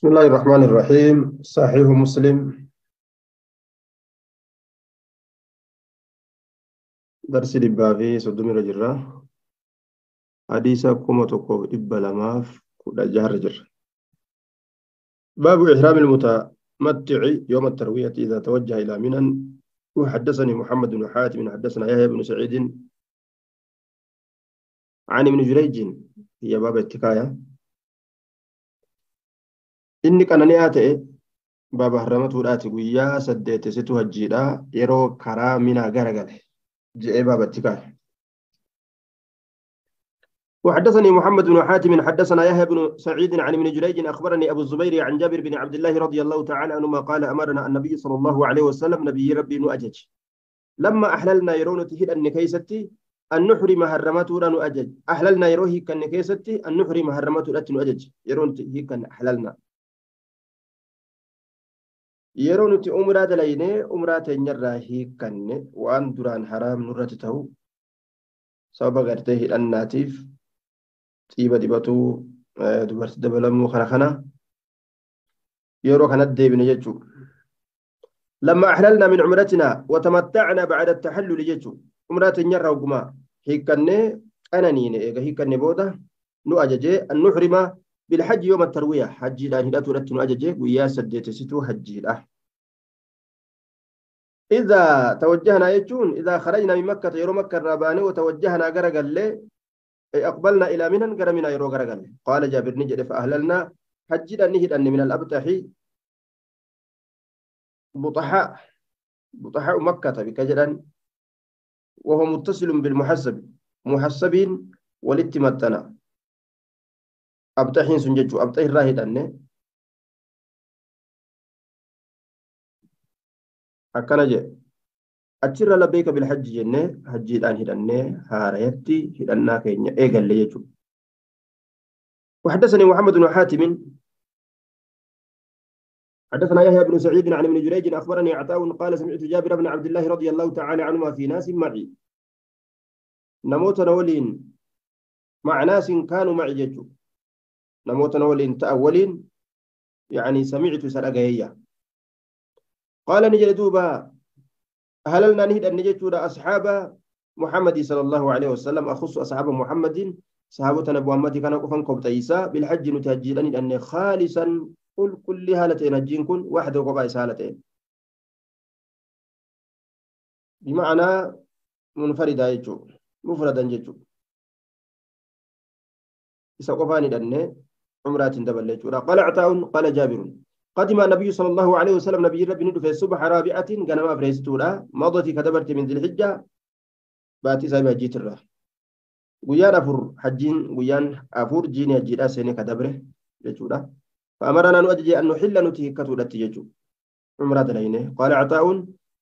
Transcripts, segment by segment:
بسم الله الرحمن الرحيم صحيح مسلم درس دبافي صدومي رجرة حديث كما تقو إبا لماف كود جهر جر باب إحرام المتمتع يوم التروية إذا توجه إلى منى وحدثني محمد بن حاتم حدثنا يحيى بن سعيد عن ابن جريج هي باب التكاية inni qanani'aa ta'e baaba harramatuudhaati guyyaa saddeetisitu hajjiidha yeroo karaa minaa garagale je'ee baabatti kaa'e وحدثني محمد بن حاتم حدثنا يحيى بن سعيد عن ابن جريج أخبرني أبو الزبير عن جابر بن عبد الله رضي الله تعالى عنهما قال أمرنا النبي صلى الله عليه وسلم نبي ربي نؤجج لما أحللنا يرون تهد ان كيستي أن نحرم هرمته نؤجج أحللنا يروه كان أن نحرم هرمته نؤجج يرون كان أحللنا. Yeroo nuti umraa dalaynee umraa teenyarraa hiikkanne waan duraan haraam nurratti ta'u sababa gartee hidhannaatiif xiiba dibatuu dubartii dabalamuu kana kana yeroo kanatti deebine jechuudha. لما أحللنا من عمرتنا وتمتعنا بعد التحلل جيتشو عمرة نيرا وقما هيكني أنا نيني إيجا هيكني بودا نو أججي بالحج يوم التروية. حج لا هدات ولت أججي. ويا سديت ستو حج لا. إذا توجهنا يجون إذا خرجنا من مكة يرو مكة الراباني وتوجهنا قرقل أقبلنا إلى منى قرمنا يرو قرقل قال جابر نجد فأهللنا. حجنا نهد أن من الأبتح بطحاء بطحاء مكة بكجرا وهو متصل بالمحسب. محسبين ولتمتنا. Abxahiin sun jechuun abxa irraa hidhanne akkana jedhe achirra labbeeka bilhajji jennee hajjiidhaan hidhannee haarayatti hidhannaa keenya eegalle jechuudha. وحدثني محمد بن حاتم حدثنا يحيى بن سعيد عن ابن جريج اخبرني عطاء قال سمعت جابر بن عبد الله رضي الله تعالى عنهما في ناس معي نموت نولين مع ناس كانوا معي نموتنا ولين تأولين يعني سمعت سرقيا قال نجد دوبا هللنا نهد أن نجد أصحاب محمد صلى الله عليه وسلم؟ أخص أصحاب محمد صحابة نبو محمد كان قفن قبط عيسى بالحج نتهجلن أن خالصا قل كل هالتين الجين كن واحدة قبع سالتين. بمعنى منفردة يجو مفردا يجو. isa qofaan hidhanne daballe jechuudha qala cataa'un qala jaabirun قدم النبي صلى الله عليه وسلم نبي ربي ندف الصبح رابعة غنم أفريستورا مضت كدبرت من ذي الحجة. باتي سايبا جيت الرا. غيان أفور حجين غيان أفور جيني أجيرا سيني كدبره. جيتورا فأمرنا نؤجي أن نحل نتي كتولة جيجو عمرة دلينه قال عطاء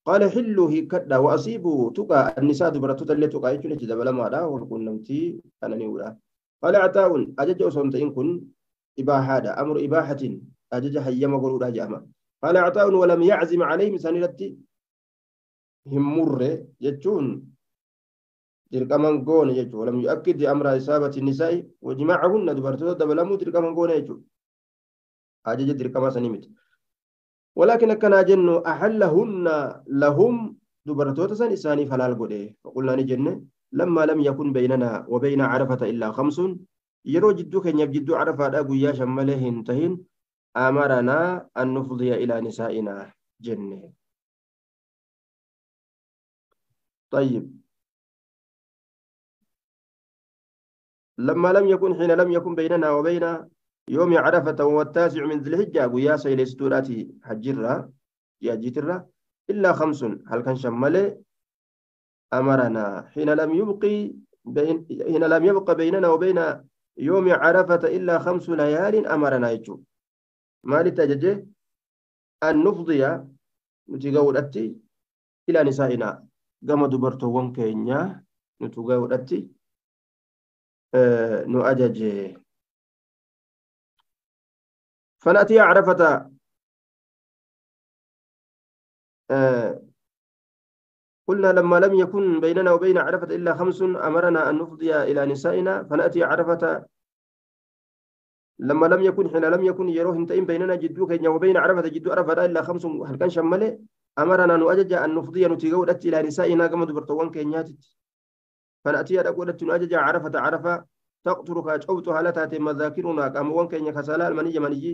قال حلوا هكذا وأصيبوا. تقى النساء دبرتو تلي تقى يجو نجد بلا مادا. ونقول نمتي أنا نيورا قال عطاء أجج أصنت إن كن إباحة أمر إباحة أجج حيما قلولا جامع. قال عطاء ولم يعزم عليه مسانيرتي همر يجون. dirqaman goone jechuudha walam yu'akkid amra isaabati nisaa'i wajmaacahunna dubartoota dabalamuu dirqaman goone jechuudha ajaja dirqama sanii miti ولكن كان جن أحلهن لهم دبرتوتا سن إساني فلال قده فقلنا نجنة لما لم يكن بيننا وبين عرفة إلا خمس يرو جدو كن يبجدو عرفة أبو يا شمله انتهين أمرنا أن نفضي إلى نسائنا جنة طيب لما لم يكن حين لم يكن بيننا وبين يوم عرفة والتاسع من ذي الحجة ويا سيلستوراتي حجرة يا جيترة إلا خمس هل كان شمله أمرنا حين لم يبقي بين حين لم يبق بيننا وبين يوم عرفة إلا خمس ليال أمرنا يجو. ما لتججه أن نفضي نتقول إلى نسائنا. قام دبرتوون كينيا نتقول أتي أه نؤجج فنأتي عرفة. أه قلنا لما لم يكن بيننا وبين عرفة إلا خمس أمرنا أن نفضي إلى نسائنا فنأتي عرفة لما لم يكن حين لم يكن يروه انتين بيننا جدو كينيا وبين عرفة جدو عرفة إلا خمس هل كان شمالي؟ أمرنا نؤجج أن نفضي نتيجود إلى نسائنا كما دبرتوان كينياتت فنأتي أقول نؤجج عرفة عرفة تقتلك أجوت هالتات مذاكرنا كأموان كينيا كسالا المنية منيجي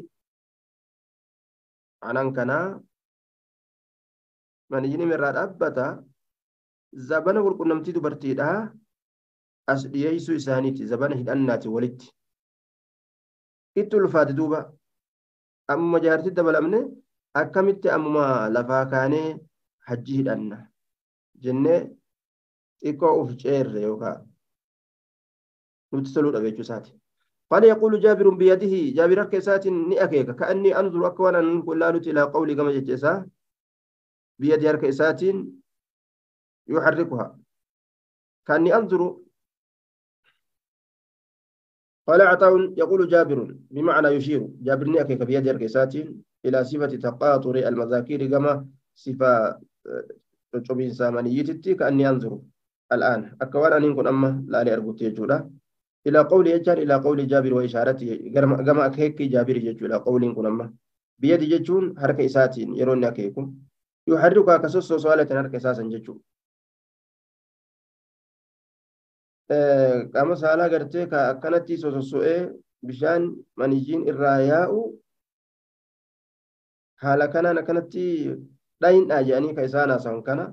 عنان كنا. manijini irraa dhaabbata zabana qulqunnamtii dubartiidha as dhiyeessuu isaaniiti zabana hidhannaati walitti itti ulfaate duuba ammuma jaartii dabalamne akkamitti ammuma lafaa kaanee hajji hidhanna jennee xiqqoo uf ceerre yookaan nutti toluudha jechuu isaati. قال يقول جابر بيده جابر كيسات نأكيك كأني أنظر أكوانا نقول لا إلى قولي كما جتسا بيد هرك إسات يحركها كأني أنظر قال عطاء يقول جابر بمعنى يشير جابر نأكيك بيد هرك إسات إلى صفة تقاطر المذاكير كما صفة تشوبين سامانيتي كأني أنظر الآن أكوانا نكون أما لا لأربط يجودا إلى قول يجار إلى قول جابر وإشارته كما أكيك جابر يجو إلى قول كن أما بيد يجون حركة إساتين يرون أكيكم يحركها كسوس سؤالة حركة إساسا يجو qaama saalaa gartee ka akkanatti sososo'ee bishaan manijiin irraa yaa'u haala kanaan akkanatti dhayinaa jedhanii ka isaan haasawan kana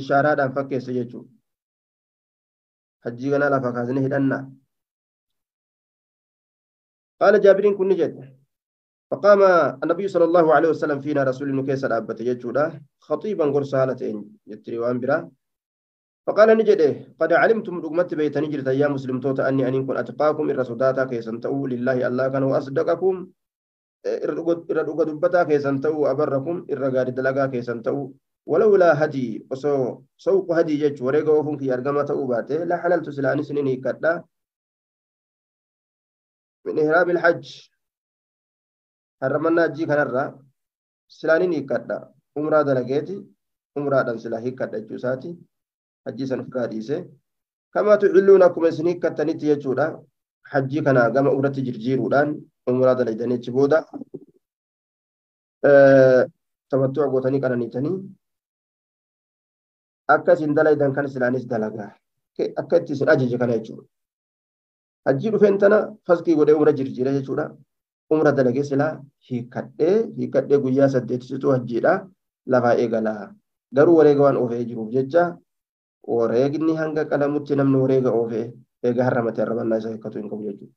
ishaaraadhaan fakkeessa jechuudha. hajjii kanaa lafa kaasnee hidhannaa قال جابر كن جد فقام النبي صلى الله عليه وسلم فينا رسول نكيس الأبت يجودا خطيبا قرصالتين يتري وانبرا فقال نجده قد علمتم رقمت بيت نجرت يا مسلم توتا أني أن كن أتقاكم إر صداتا كيسن تأو لله الله كان وأصدقكم إر دبتا كيسن تأو أبركم إر غارد لغا كيسن تأو ولولا هدي وسو سوق هدي جج وريغا وفن في أرغما تأوباته لا حللت سلاني سنيني كدا من إهرام الحج حرمنا جي كنرا سلاني كدا عمرة دلقيتي عمرة دم سلاحي كدا جوساتي حجي سنفكاريسي كما تعلونكم سنيك كتنيتي يجودا حجي كنا قام عمرة جرجيرودان عمرة دلقيتني جبودا أه تمتع قوتني كنانيتني akka isin dalaydan kan islaanis dalagaa akka itti isin ajaje kana jechuudha. Hajjii dhufeen tana faskii godhee umra jirjiira jechuudha. Umra dalagee silaa hiikkadhee hiikkadhee guyyaa saddeettisitu hajjiidha lafaa eegalaa. Garuu wareega waan oofee jiruuf jecha wareegni hanga qalamutti namni wareega oofe eega harramate harrabannaa isa hiikkatu hin qabu jechuudha.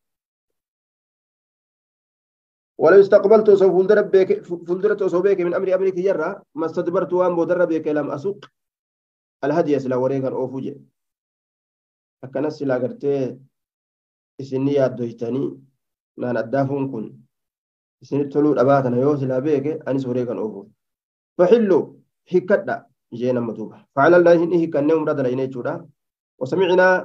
ولو استقبلت فولدرت وصوبيك من أمر أمريكا يرى ما استدبرت وان بودر بك لم اسوق الهدي سلا وريغر أو فوجي اكن سلا غرتي اسني ادويتني نان ادافون كن اسني تلو دباتنا يو سلا بك اني سوريغن أو فحلو حكدا jee nama duuba facalalnaa hin hikkannee umra dalayne jechuudha wasamicnaa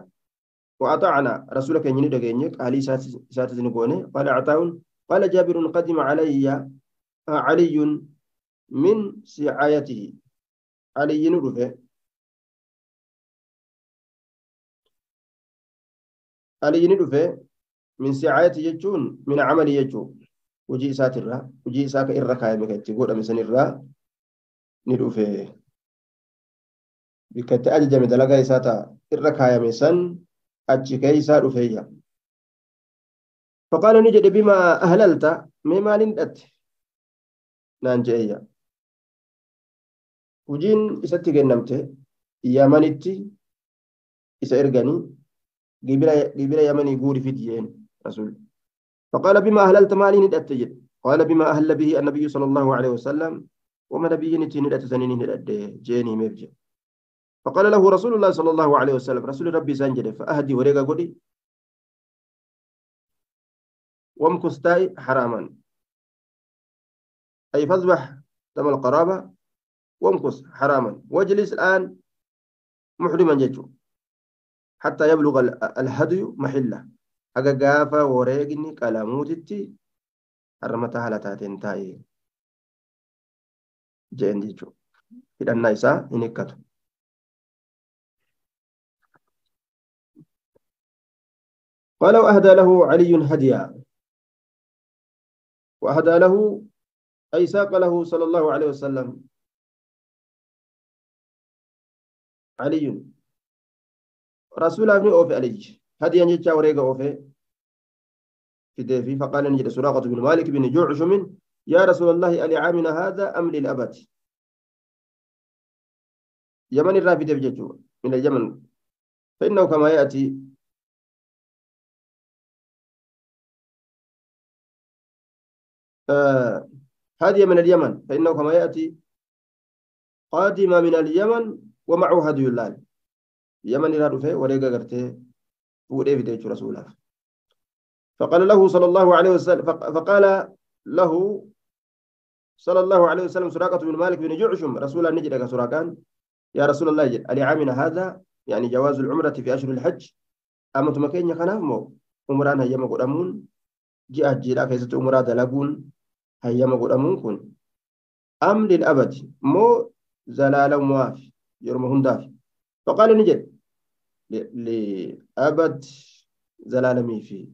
وأطعنا رسولك يني دغيني قال سات زنقوني قال عطاون قال جابر قدم علي علي من سعايته علي ندفه علي ندفه من سعايته يجون من عمل يجون hojii isaatirraa hojii isaa ka irra kaayame kan itti godhame sanirraa ni dhufe bikka itti ajajame dalagaa isaa ta'a. Irra kaayame san achi keeysaa dhufeeyya فقال نجد بما أهللت مما لندت نانجيا وجين إساتي جنمته يمنتي إسا إرغاني قبل يمني قوري في ديين رسول فقال بما أهللت مالي ندت قال بما أهل به النبي صلى الله عليه وسلم وما نبي نتي ندت سنين ندت جيني مبجي فقال له رسول الله صلى الله عليه وسلم رسول ربي سنجد فأهدي وريقا قولي وامكث تاي حراما. أي فاذبح دم القرابة وامكث حراما. واجلس الآن محرما ججو حتى يبلغ الهدي محلة. haga gaafa wareegni qalamuutitti harmata haala taateen taa'ee jeen jechuudha. Hidhannaa isaa قال وأهدى له علي هديا. وأهدى له أي ساق له صلى الله عليه وسلم. علي. رسول ابن أوفي علي هديا جيتشا وريقا أوفي. في في فقال نجد سراقة بن مالك بن جعشم يا رسول الله ألعامنا هذا أم للأبد؟ يمن الرافد بججو من اليمن. فإنه كما يأتي آه هذه من اليمن فإنه كما يأتي قادم من اليمن ومعه هدي الله. اليمن يراد فيه وريقا قرته فودي في رسول الله فقال له صلى الله عليه وسلم فقال له صلى الله عليه وسلم سراقة بن مالك بن جعشم رسول نجد سراقان. يا رسول الله ألعامنا هذا؟ يعني جواز العمرة في أشهر الحج. أما تمكين خناف مو عمران هيما قدامون جاء جيرا كيست عمرة دلقون. هيما قدامون كن أم للأبد مو زلال موافي يرمى هنداف فقال نجد لأبد زلال ميفي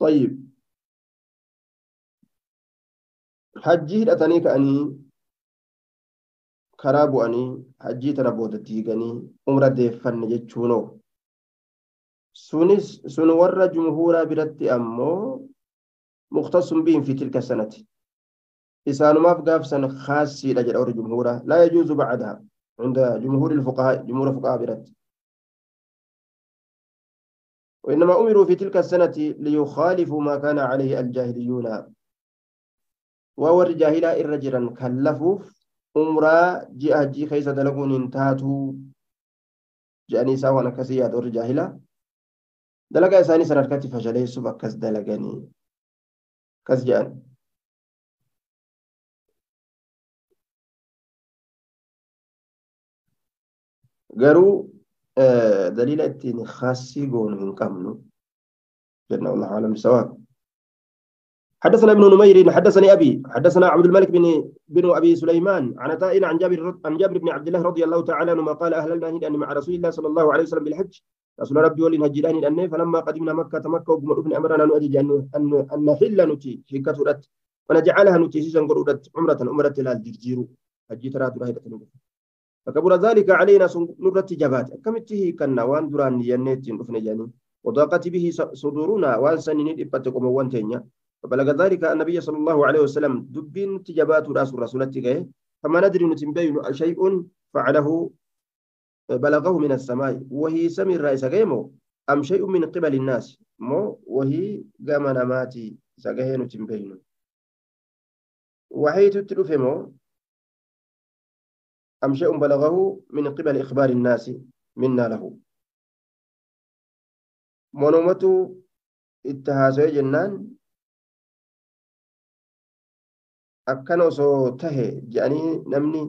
طيب hidhatanii ka'anii karaa bu'anii hajjii tana booda diiganii umra deeffanne jechuunoo سونس سون ورا جمهورا برتي أمو مختص بهم في تلك السنة. إسان ما بقى في سنة خاصة لجل أور جمهورا. لا يجوز بعدها عند جمهور الفقهاء جمهور الفقهاء برت وإنما أمروا في تلك السنة ليخالفوا ما كان عليه الجاهليون. وور جاهلا الرجلا كلفوا أمرا جي أهجي خيسة دلقون انتهتوا. جاني سوانا كسيات أور جاهلا dalagaa isaanii san harkatti fashaleessuuf akkas dalaganii akkas jedhan garuu daliila ittiin khaasii goonu hin qabnu jenna wallahu alam bisawaab حدثنا ابن نمير حدثني أبي حدثنا عبد الملك بن بن أبي سليمان عن عطاء عن جابر عن جابر بن عبد الله رضي الله تعالى عنهما قال أهللنا هدى مع رسول الله صلى الله عليه وسلم بالحج. رسول ربي ولن هجران ان فلما قدمنا مكة مكه وقم ابن امرنا نؤجج ان نحل نتي حكة رت ونجعلها نتي سيسن قرودت عمره عمرة لا الجرجير حج ترى درا فكبر ذلك علينا نرت جبات. كم تهي كنا وان دران ينيت نفني جاني. وضاقت به صدورنا وان سنين إبتكم وانتينيا فبلغ ذلك النبي صلى الله عليه وسلم دبين تجبات رأس الرسول فما ندري نتنبين شيء فعله بلغه من السماء. وهي سمي الرئيس غيمو. أم شيء من قبل الناس. مو وهي قام نماتي سغيه نتنبين وهي تتلفمو أم شيء بلغه من قبل إخبار الناس. منا له. منومته اتهاسوا جنان akkana osoo tahe jedhanii namni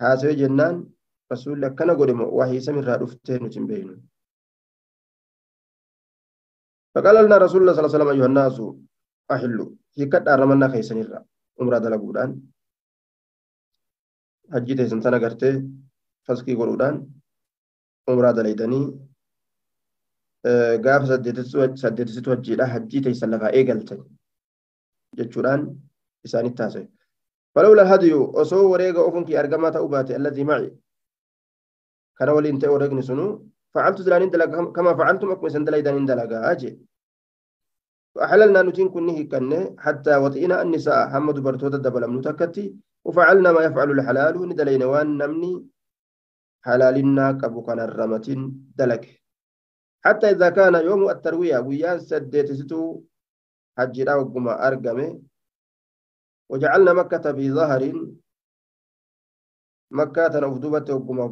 haasawee jennaan rasuulli akkana godhe moo waa hiisam irraa dhuftee nuti hin beeknu. فقال لنا رسول الله صلى الله عليه وسلم أيها الناس أحلوا هي كد أرمنا خيسن الرا عمرة دلقودان حجي تيسن سنة قرتي فسكي قرودان عمرة دليدني gaaf saddeetisit wajjiidha hajjii teessan lafaa eegaltan jechuudhaan isaanitti haasa'e. فلولا الهدي أصو وريغا أفنكي أرقما تأوباتي الذي معي كان ولين تأو رقني سنو فعلت زلانين دلقا كما فعلتم أكم سندليدان دلقا أجي فأحللنا نتين كنه كنه حتى وطئنا النساء حمد برتوتا دبل نتكتي وفعلنا ما يفعل الحلال ندلين وان نمني حلالنا كبو كان الرمتين دلق حتى إذا كان يوم التروية ويان سديت ستو حجي وقما أرقمه وجعلنا مكة بظهر مكة تنفذوبة وقما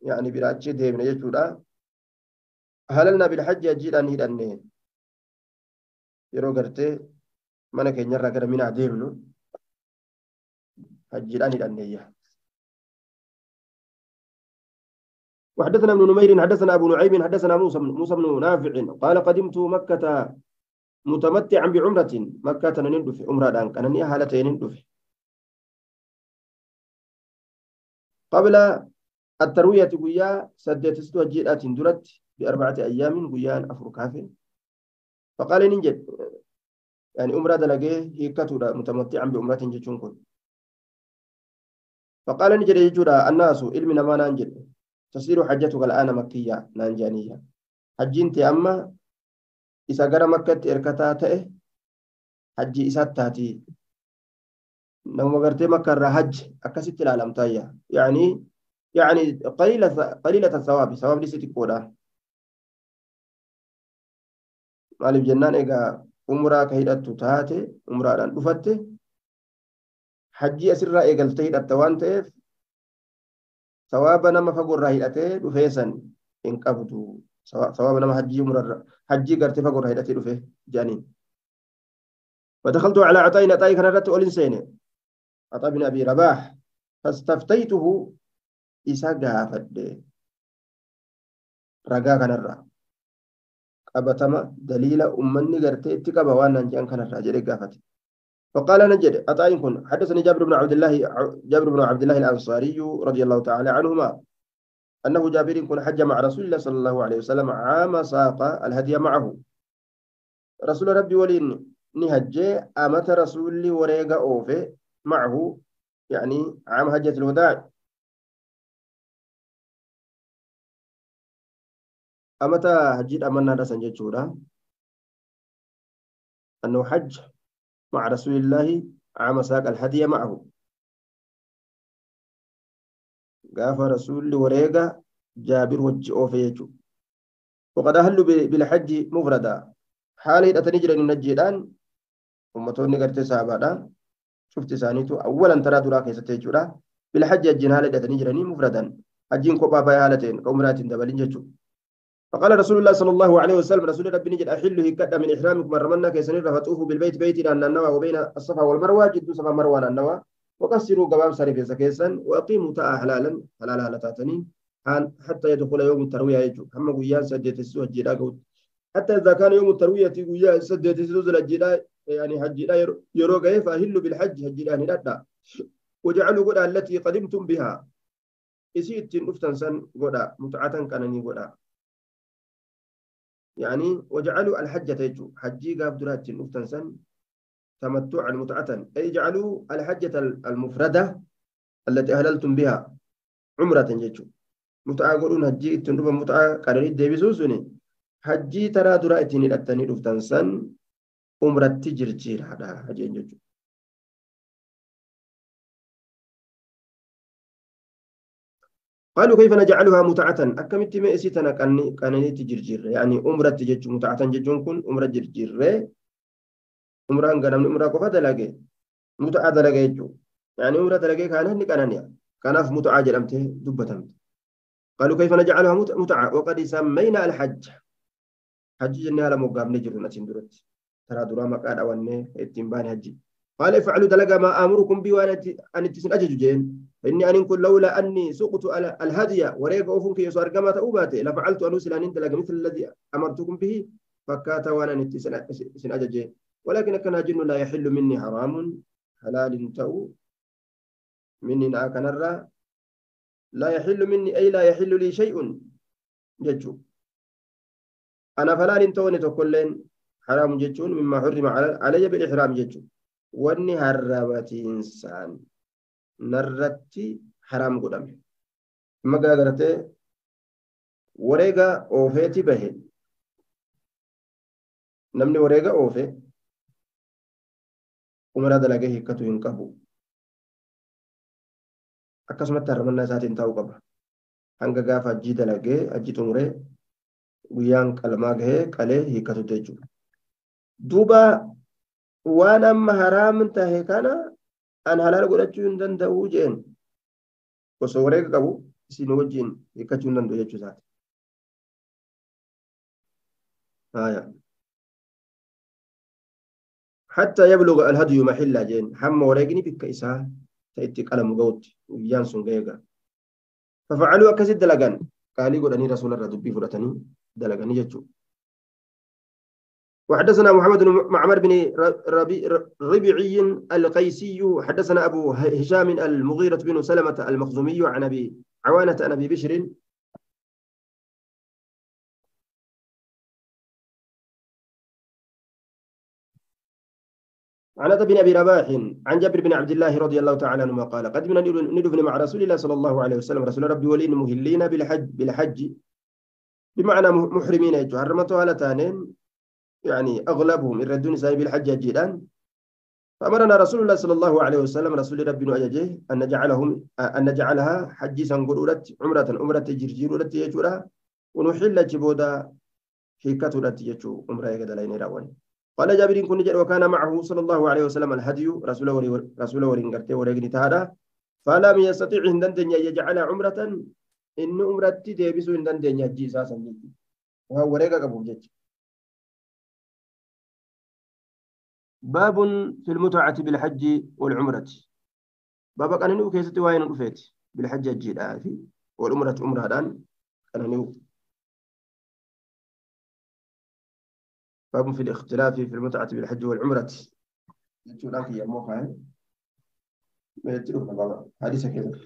قونة يعني براتشي ديمنا يجودا هللنا بالحج أجيلا هيداني yeroo gartee mana keenyarraa gara minaa deemnu hajjiidhaan hidhanneeyya وحدثنا ابن نمير حدثنا ابو نعيم حدثنا موسى موسى بن نافع قال قدمت مكة متمتعا بعمرة مكة نندف عمرة دان كان ني حالتين ندف قبل التروية قويا سدت وجيئات درت بأربعة أيام قويان أفر كافٍ. فقال ننجد يعني أمرا دلقيه هي كتورة متمتعا بأمرة جتشون كن. فقال نجد يجورا الناس علمنا ما ننجد تصير حجتك الآن مكية نانجانية. حجين أما إذا قرى مكة إركتا تأه حجي إسات تاتي. نوم قرتي مكة الرهج أكست العالم تايا. يعني يعني قليلة قليلة الثواب ثواب ليست كودا maaliif jennaan egaa umraa ka hidhattu taate umraadhaan dhufatte hajjii asirraa eegaltee hidhatta waan ta'eef sawaaba nama fagoorraa hidhatee dhufee san hin qabdu sawaaba nama hajjii umrarra hajjii gartee fagoorraa hidhatee dhufe jedhaniin. ودخلت على عطاء عطاء كان رت أولين سينه عطاء بن أبي رباح فاستفتيته قافد رقا كان الرّ qabatama daliila ummanni gartee itti qaba waan naan jedhan kanarraa jedhee gaafate. فقال نجد أطاين كن حدثني جابر بن عبد الله جابر بن عبد الله الأنصاري رضي الله تعالى عنهما أنه جابر كن حج مع رسول الله صلى الله عليه وسلم عام ساق الهدي معه رسول ربي ولين نهج أمة رسول وريق أوفي معه يعني عام هجة الوداع amata hajjiidha mannaadha san jechuudha. أنه حج مع رسول الله عام ساق الهدي معه قاف رسول وريقة جابر وجه أوفيجو وقد أهلوا بالحج مفردا حالي أتنجر النجيران أمتوني قرت سابادا شفت سانيتو أولا ترى دراك يستيجورا بالحج الجنال أتنجرني مفردا حجين كوبا بيالتين كومرات دبلين ججو فقال رسول الله صلى الله عليه وسلم رسول ربي نجد أحله كدا من إحرامكم مرمنا كيسن رفتوه بالبيت بيت أن النوى وبين الصفا والمروة جد صفا مروة النوى. وقصروا قباب سريف سكيسا وأقيموا تاء حلالا حلالا هلتاتنين حتى يدخل يوم التروية يجو. هم قيان سجد السوء الجدا حتى إذا كان يوم التروية قيان سجد السوء الجدا يعني حجدا يروغي فأهلوا بالحج حجدا هنادا وجعلوا قدا التي قدمتم بها. إسيت نفتن سن قدا متعة كانني قدا يعني وجعلوا الحجة يجو حجي قاب درات مفتنسا تمتعا متعة. أي جعلوا الحجة المفردة التي أهللتم بها عمرة يجو متعة قولون حجي تنرب متعة قرري ديبسوسوني حجي ترى درات نلتني مفتنسا عمرة تجرجير هذا حجي يجو قالوا كيف نجعلها متعة؟ أكملت ما إسيتنا كان تجرجر يعني أمرة تجج متعة ججون كن أمرة جرجر. أمرة أنقنا أمرة قفا دلقي متعة دلقي جو يعني أمرة دلقي كان هني كان كان في متعة جرمته دبتم قالوا كيف نجعلها متعة؟ وقد سمينا الحج. حج جنة على مقام نجر نتين درت ترى درا مقاد أواني اتنبان حجي. قال افعلوا دلقا ما آمركم بي وأن أتسن أجج جين. إني أن كن لولا أني سقط الهدي وريق أوفنك يسوار كما تأوباتي لفعلت أن أسل أن دلقا مثل الذي أمرتكم به. فكاتا وأنا نتسن أجج جين. ولكن كان جن لا يحل مني حرام. حلال تأو. مني ناكن الرا لا يحل مني أي لا يحل لي شيء. ججو. أنا فلان توني تقولين حرام ججون مما حرم علي بالإحرام ججو. Wanni harramatiinsaan narratti haraam godhame amma garagartee wareega oofeeti bahe namni wareega oofe umra dalagee hiikkatu hin qabu akkasumatti harramannaa isaatiin ta'uu qaba hanga gaafa hajjii dalagee hajjii xumuree guyyaan qalmaa gahee qalee hiikkatutti jechuudha duuba waan amma haraam tahe kana an halaal godhachuu hin danda'u jeen osoo wareega qabu isin wajjin hiikkachuu hin danda'u jechuu isaati. حتى يبلغ الهدي محلا جين حم وريقني بك إساء تأتي قلم قوت ويان سن غيغا ففعلوا أكسد دلغان قال يقول أني رسول الله دبي فرتني دلغاني جتشو وحدثنا محمد بن معمر بن ربيعي القيسي حدثنا أبو هشام المغيرة بن سلمة المخزومي عن أبي عوانة عن أبي بشر. عن بن أبي رباح عن جابر بن عبد الله رضي الله تعالى عنهما قال قدمنا ندفن مع رسول الله صلى الله عليه وسلم. رسول ربي ولين مهلين بالحج بالحج. بمعنى محرمين يجوا حرمتوا على تانين. يعني أغلبهم يردون سايب بالحج جيران فأمرنا رسول الله صلى الله عليه وسلم رسول ربي نجاجه أن نجعلهم أن نجعلها حج سنقولت عمرة عمرة جرجيرولت يجورا ونحل جبودا حكتولت يجو عمرة يقدلين راوان قال جابر كن جد وكان معه صلى الله عليه وسلم الهدي رسول وري رسول وري غرتي وري تهادا. فلم يستطيع هندن يجعل عمرة إن عمرتي ديبسو هندن دنيا جيسا سنجي وهو وريقا قبو جج باب في المتعة بالحج والعمرة. بابا كان نو كيستي وين رفيت بالحج الجيد والعمرة عمرة دان كان نو باب في الاختلاف في المتعة بالحج والعمرة. يقول لك يا موقع ما يتلوه بابا. حديثة كذا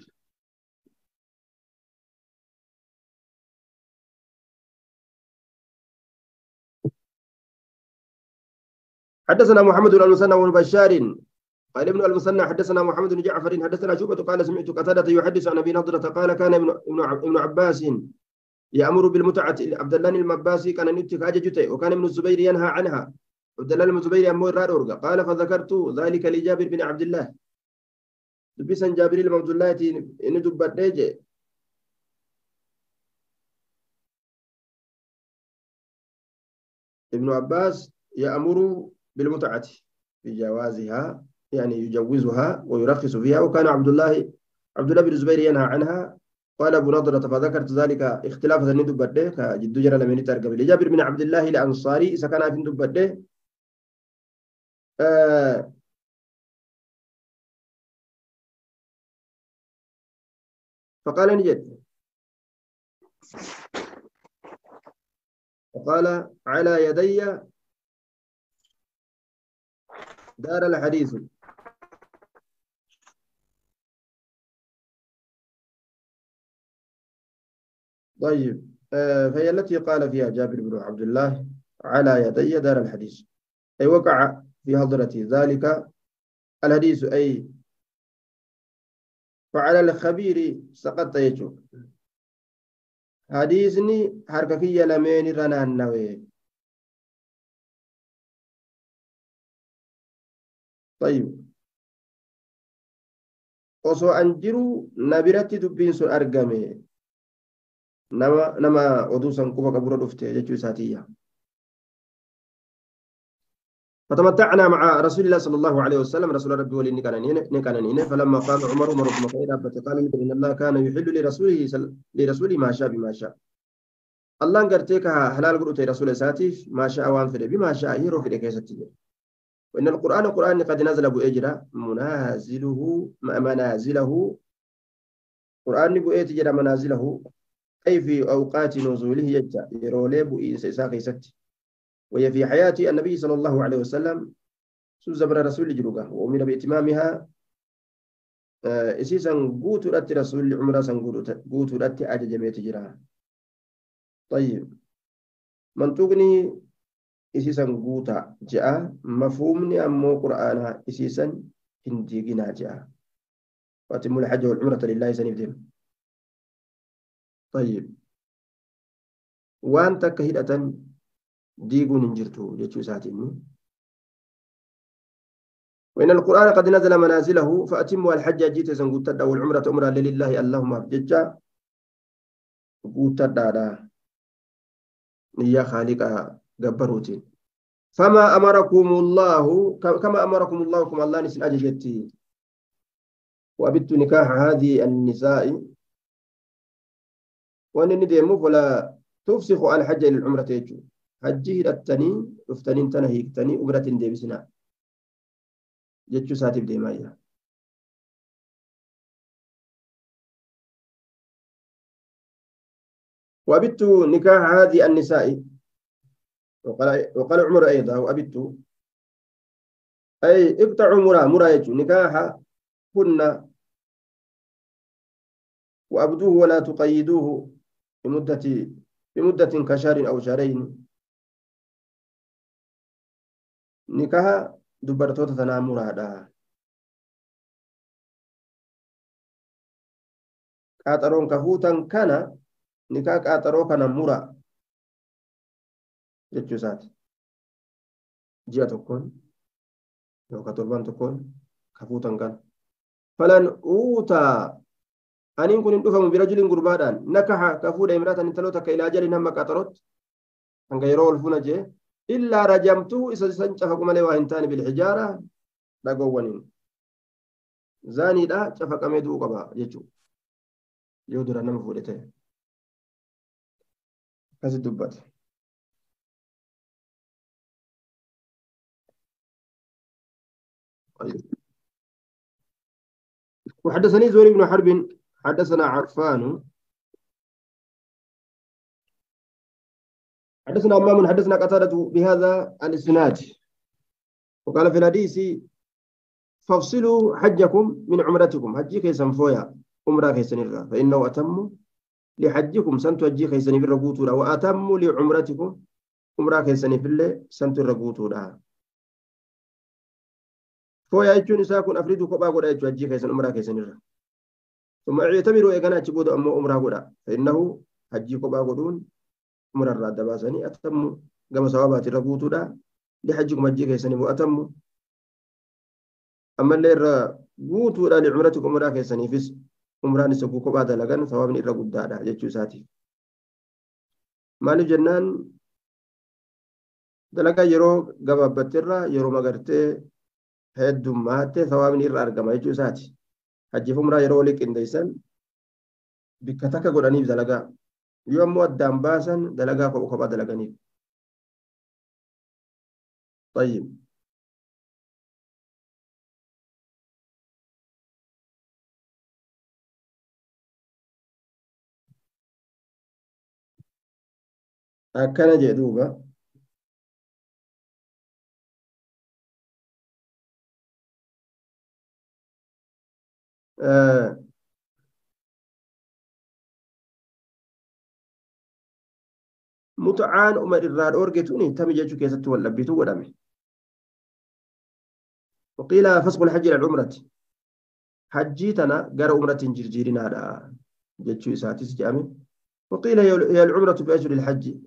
حدثنا محمد بن المثنى بن بشار. قال ابن المثنى حدثنا محمد بن جعفر. حدثنا شعبة قال سمعت قتادة يحدث عن أبي نضرة قال كان ابن ابن عباس يأمر بالمتعة. عبد الله المباسي كان نتك أججته وكان ابن الزبير ينهى عنها. عبد الله بن الزبير أمور رارورغا قال فذكرت ذلك لجابر بن عبد الله. دبسا جابر بن عبد الله إن دبت ابن عباس يأمر بالمتعة بجوازها يعني يجوزها ويرخص فيها. وكان عبد الله عبد الله بن الزبير ينهى عنها. قال أبو نضرة فذكرت ذلك اختلاف ذني دبده كجد جرى لمن ترقب لجابر بن عبد الله الأنصاري إذا كان في دبده آه فقال نجد. فقال على يدي دار الحديث. طيب آه فهي التي قال فيها جابر بن عبد الله على يدي دار الحديث. أي وقع في حضرة ذلك الحديث أي فعلى الخبير سقط يجو حديثني حرككية لمين رنا النوي osoo an jiru na biratti dubbiin sun argame nama nama oduu san quba qabura dhufte jechuu isaatiyya فتمتعنا مع رسول الله صلى الله عليه وسلم رسول ربي ولي نكانين فلما قام عمر عمر بن الخطاب قال ان الله كان يحل لرسوله لرسوله ما شاء بما شاء الله قرتك حلال قلت رسول ساتي ما شاء وان فدي بما شاء يروح في كيستي وإن القرآن القران قد نزل ابو إجرا منازله منازله. قرآن ابو إجرا منازله. أي في أوقات نزوله يجا يرولي بؤيس إساقي ست وهي في حياة النبي صلى الله عليه وسلم. سوزبر رسول جروغا وأمر بإتمامها إسيسا قوت رت رسول عمره سن قوت رت أججميت جرا. طيب منطقني إسيسا قوتا جاء مفهومني أمو قرآنها إسيسا هنديقنا جاء وأتم الحج والعمرة لله سنفدهم طيب waan takka hidhatan diiguun hin jirtu jechuu isaatiin وإن القرآن قد نزل منازله فأتموا الحج جيت سنقول والعمرة أمرا لله اللهم أبججا قوت تدا نيا خالق جبروتين فما أمركم الله كما أمركم الله كما الله نسن أججتي وأبت نكاح هذه النساء. وأن نديمو فلا تفسخ الحج إلى العمرة يجو حجي هدتني رفتني تنا هيكتني أمرة ديبسنا جتشو ساتب ديمايا وأبت نكاح هذه النساء. وقال وقال عمر أيضا وأبت أي اقطعوا مرا مرا يجو نكاح كنا وأبدوه ولا تقيدوه بمدة بمدة كشهر أو شهرين. نكاح دبرتوتا تنامر هذا. قاطرون كفوتا كان نكاح قاطرو كان جتشوسات جاء تكون يوكا تربان تكون كفوتا كان. فلن أوتى أنين كن دفم برجل قربادا نكح كفود امرأة انتلو تك إلى أجل هم قطرت أن غيرو الفنجة إلا رجمته إذا سنشف مالي وإنتان بالحجارة. لقوانين زاني دا شفق ميدو قبا يجو يودر أنم فودته كذا دبت وحدثني زهير بن حرب حدثنا عفان حدثنا أمام حدثنا قتادة بهذا الإسناد. وقال في الحديث فافصلوا حجكم من عمرتكم. حجي كيسن فويا عمرة كيسن فإنه أتم لحجكم سنت حجي كيسن في الرقوتورا وأتم لعمرتكم عمرة كيسن في الله سنت الرقوتورا فويا يجون إساكن أفريدو كبا قد أجو حجي كيسن عمرة كيسن الرقوتورا ثم اعتمروا إيقنا أتشبود أمو أمرا قدا فإنه حجي قبا قدون أمرا الرادة باسني أتموا قام سوابات الرقوتو دا لحجكم حجي كيسني مو أتموا أما اللي الرا قوتو دا لعمرتكم أمرا كيسني فيس أمرا نسكو قبا دلغان ثوابني الرا قدا دا جتشو ساتي مالي جنان dalagaa yeroo gabaabbattirra yeroo magartee heddummaatti sawaabni irra argama jechuu isaati. hajjiif umraa yeroo walii qindeessan bikka takka godhaniif dalagaa yoo ammoo addaan baasan dalagaa kopha kophaa dalaganiif. طيب akkana jee duuba muta'aan umar irraa dhoorgetuni tami jechuu keessatti wal dhabbitu godhame وقيل فسق الحج إلى العمرة. حجي تنا جرى عمرة جرجيرنا هذا جتشو إساتيس جامي وقيل هي العمرة بأجر الحج.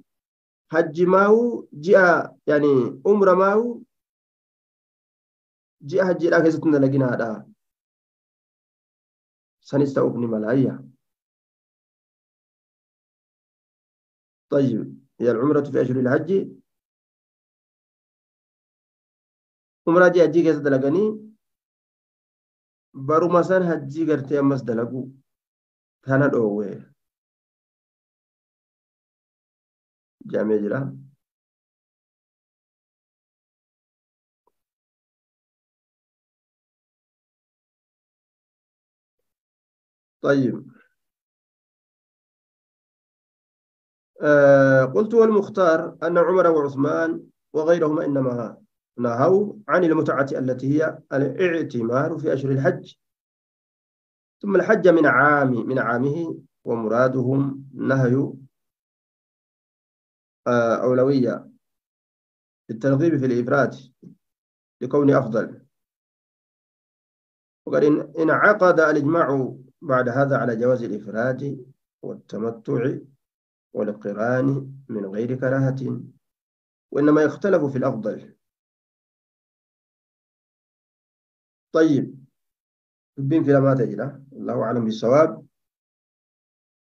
حج ما هو جاء يعني عمرة ما جاء حج لا لقينا هذا. سنستا ابن ملايا. طيب هي العمرة في أشهر الحج. عمرة جي حجي كيسة دلقني. برو مسان حجي قرتي أمس دلقو. تانا دوه جامع جرا طيب. آه قلت والمختار أن عمر وعثمان وغيرهما إنما نهوا عن المتعة التي هي الاعتمار في أشهر الحج. ثم الحج من عام من عامه ومرادهم نهي آه أولوية الترغيب في الإفراد لكونه أفضل. وقد انعقد الإجماع بعد هذا على جواز الإفراد والتمتع والقران من غير كراهة وإنما يختلف في الأفضل. طيب بين في لما تجرى الله أعلم بالصواب.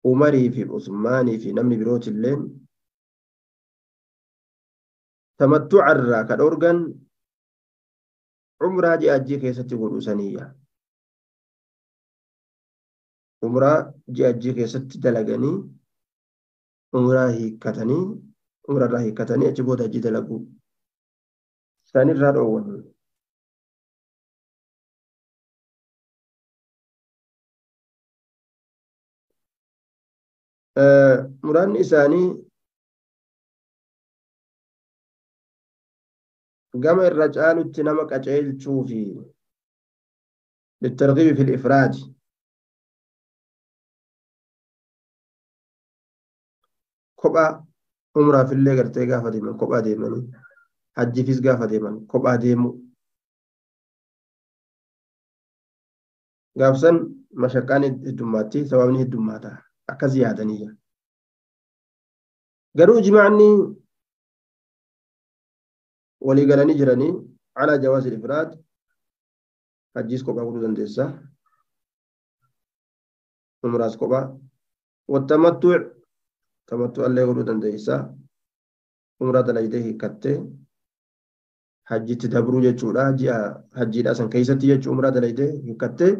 عمري في عثماني في نمني بروت اللين تمتع الراك الأورغن عمرها جي أجي كيسة سنية umraa ji'ajjii keessatti dalaganii umraa hiikkatanii umrarraa hiikkatanii achi booda hajjii dalaguu isaanirraa dhoowwannu. muraanni isaanii gama irra caalutti nama qaceelchuu fi bittargiibi fil ifraadi kophaa umraafillee gartee gaafa deeman kophaa deemanii hajjiifis gaafa deeman kophaa deemu gaafsan mashaqqaan heddummaatti sababni heddummaata akkas yaadaniyya garuu jimaacni walii galanii jiranii calaa jawaasi ifraad hajjiis kophaa godhuu dandeessa umraas kophaa wattamattuu tamattuu allee godhuu dandeessa umraa dalaydee hiikkattee hajjitti dabruu jechuudha ji'a hajjiidhaa san keessatti jechuu umraa dalaydee hiikkattee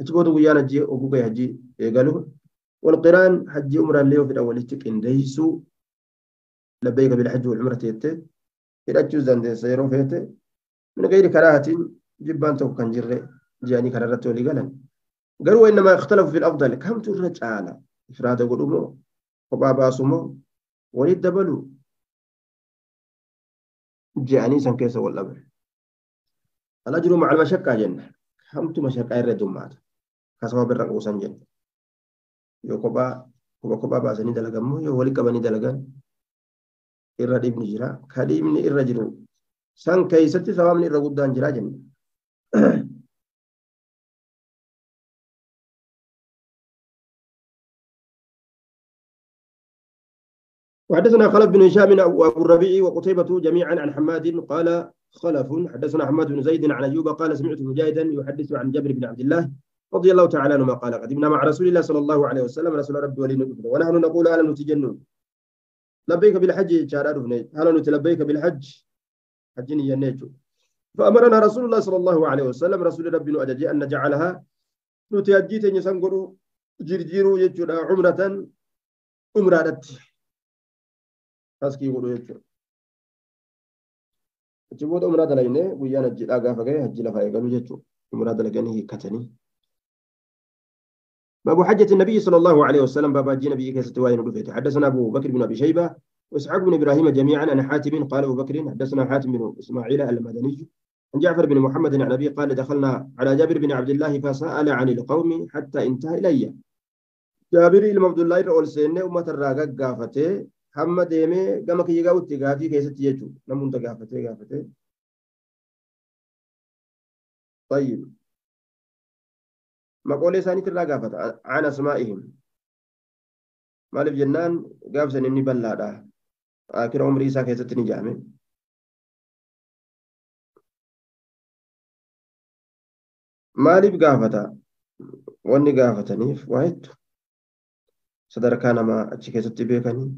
achi booda guyyaan hajjii oguu ga'e hajjii eegalu walqiraan hajjii umraallee ofidha walitti qindeessuu labbeeyka bilhajji wal umra teettee hidhachuus dandeessa yeroo feete min gayri karaahatiin jibbaan tokko kan jirre ji'anii kanarratti walii galan garuu innamaa ikhtalafu fil afdal kamtu irra caala ifraada godhu moo ji'anii san keessa wal dhabe alajru maca almashaqqaa jenna kamtu mashaqqaa irra heddummaata kasababa irra quusan jenna yoo kophaa kophaa kophaa baasanii dalagan moo yoo wali qabanii dalagan irra dhibni jira ka dhibni irra jiru san keeysatti sababni irra guddaan jira jenna وحدثنا خلف بن هشام وابو الربيع وقتيبة جميعا عن حماد قال خلف. حدثنا حماد بن زيد عن أيوب قال سمعت مجاهدا يحدث عن جابر بن عبد الله رضي الله تعالى عنهما قال قدمنا مع رسول الله صلى الله عليه وسلم رسول ربي ولي ونحن نقول أهلا نتجنن. لبيك بالحج شارع هل لبيك بالحج. حجني ينيتو فأمرنا رسول الله صلى الله عليه وسلم رسول ربي أججي أن نجعلها. نتيجيت نسنقروا جرجيرو يجودا عمرة. عمرة. Askii godhu jechuudha. Achi booda umraa dalagnee guyyaan hajjiidhaa gaafa gahe hajji lafaa eegaluu jechuudha. Umraa dalaganii hiikkatanii. باب حجة النبي صلى الله عليه وسلم باب حج نبي كيسة وين رفيته حدثنا أبو بكر بن أبي شيبة وإسحاق بن إبراهيم جميعا عن حاتم قال أبو بكر حدثنا حاتم بن إسماعيل المدني عن جعفر بن محمد عن أبي قال دخلنا على جابر بن عبد الله فسأل عن القوم حتى انتهى إلي جابر بن عبد الله رأول سينة أمة الراقة قافته hamma deemee gama kiyya gahutti gaafii keessatti jechuudha namni hunda gaafatee gaafatee. طيب maqoolee isaaniitti irraa gaafata aan asmaa'ihim maaliif jennaan gaafsan inni bal'aadha akira umrii isaa keessatti ni jaame maaliif gaafata wanni gaafataniif waa hedduu sadarkaa namaa achi keessatti beekanii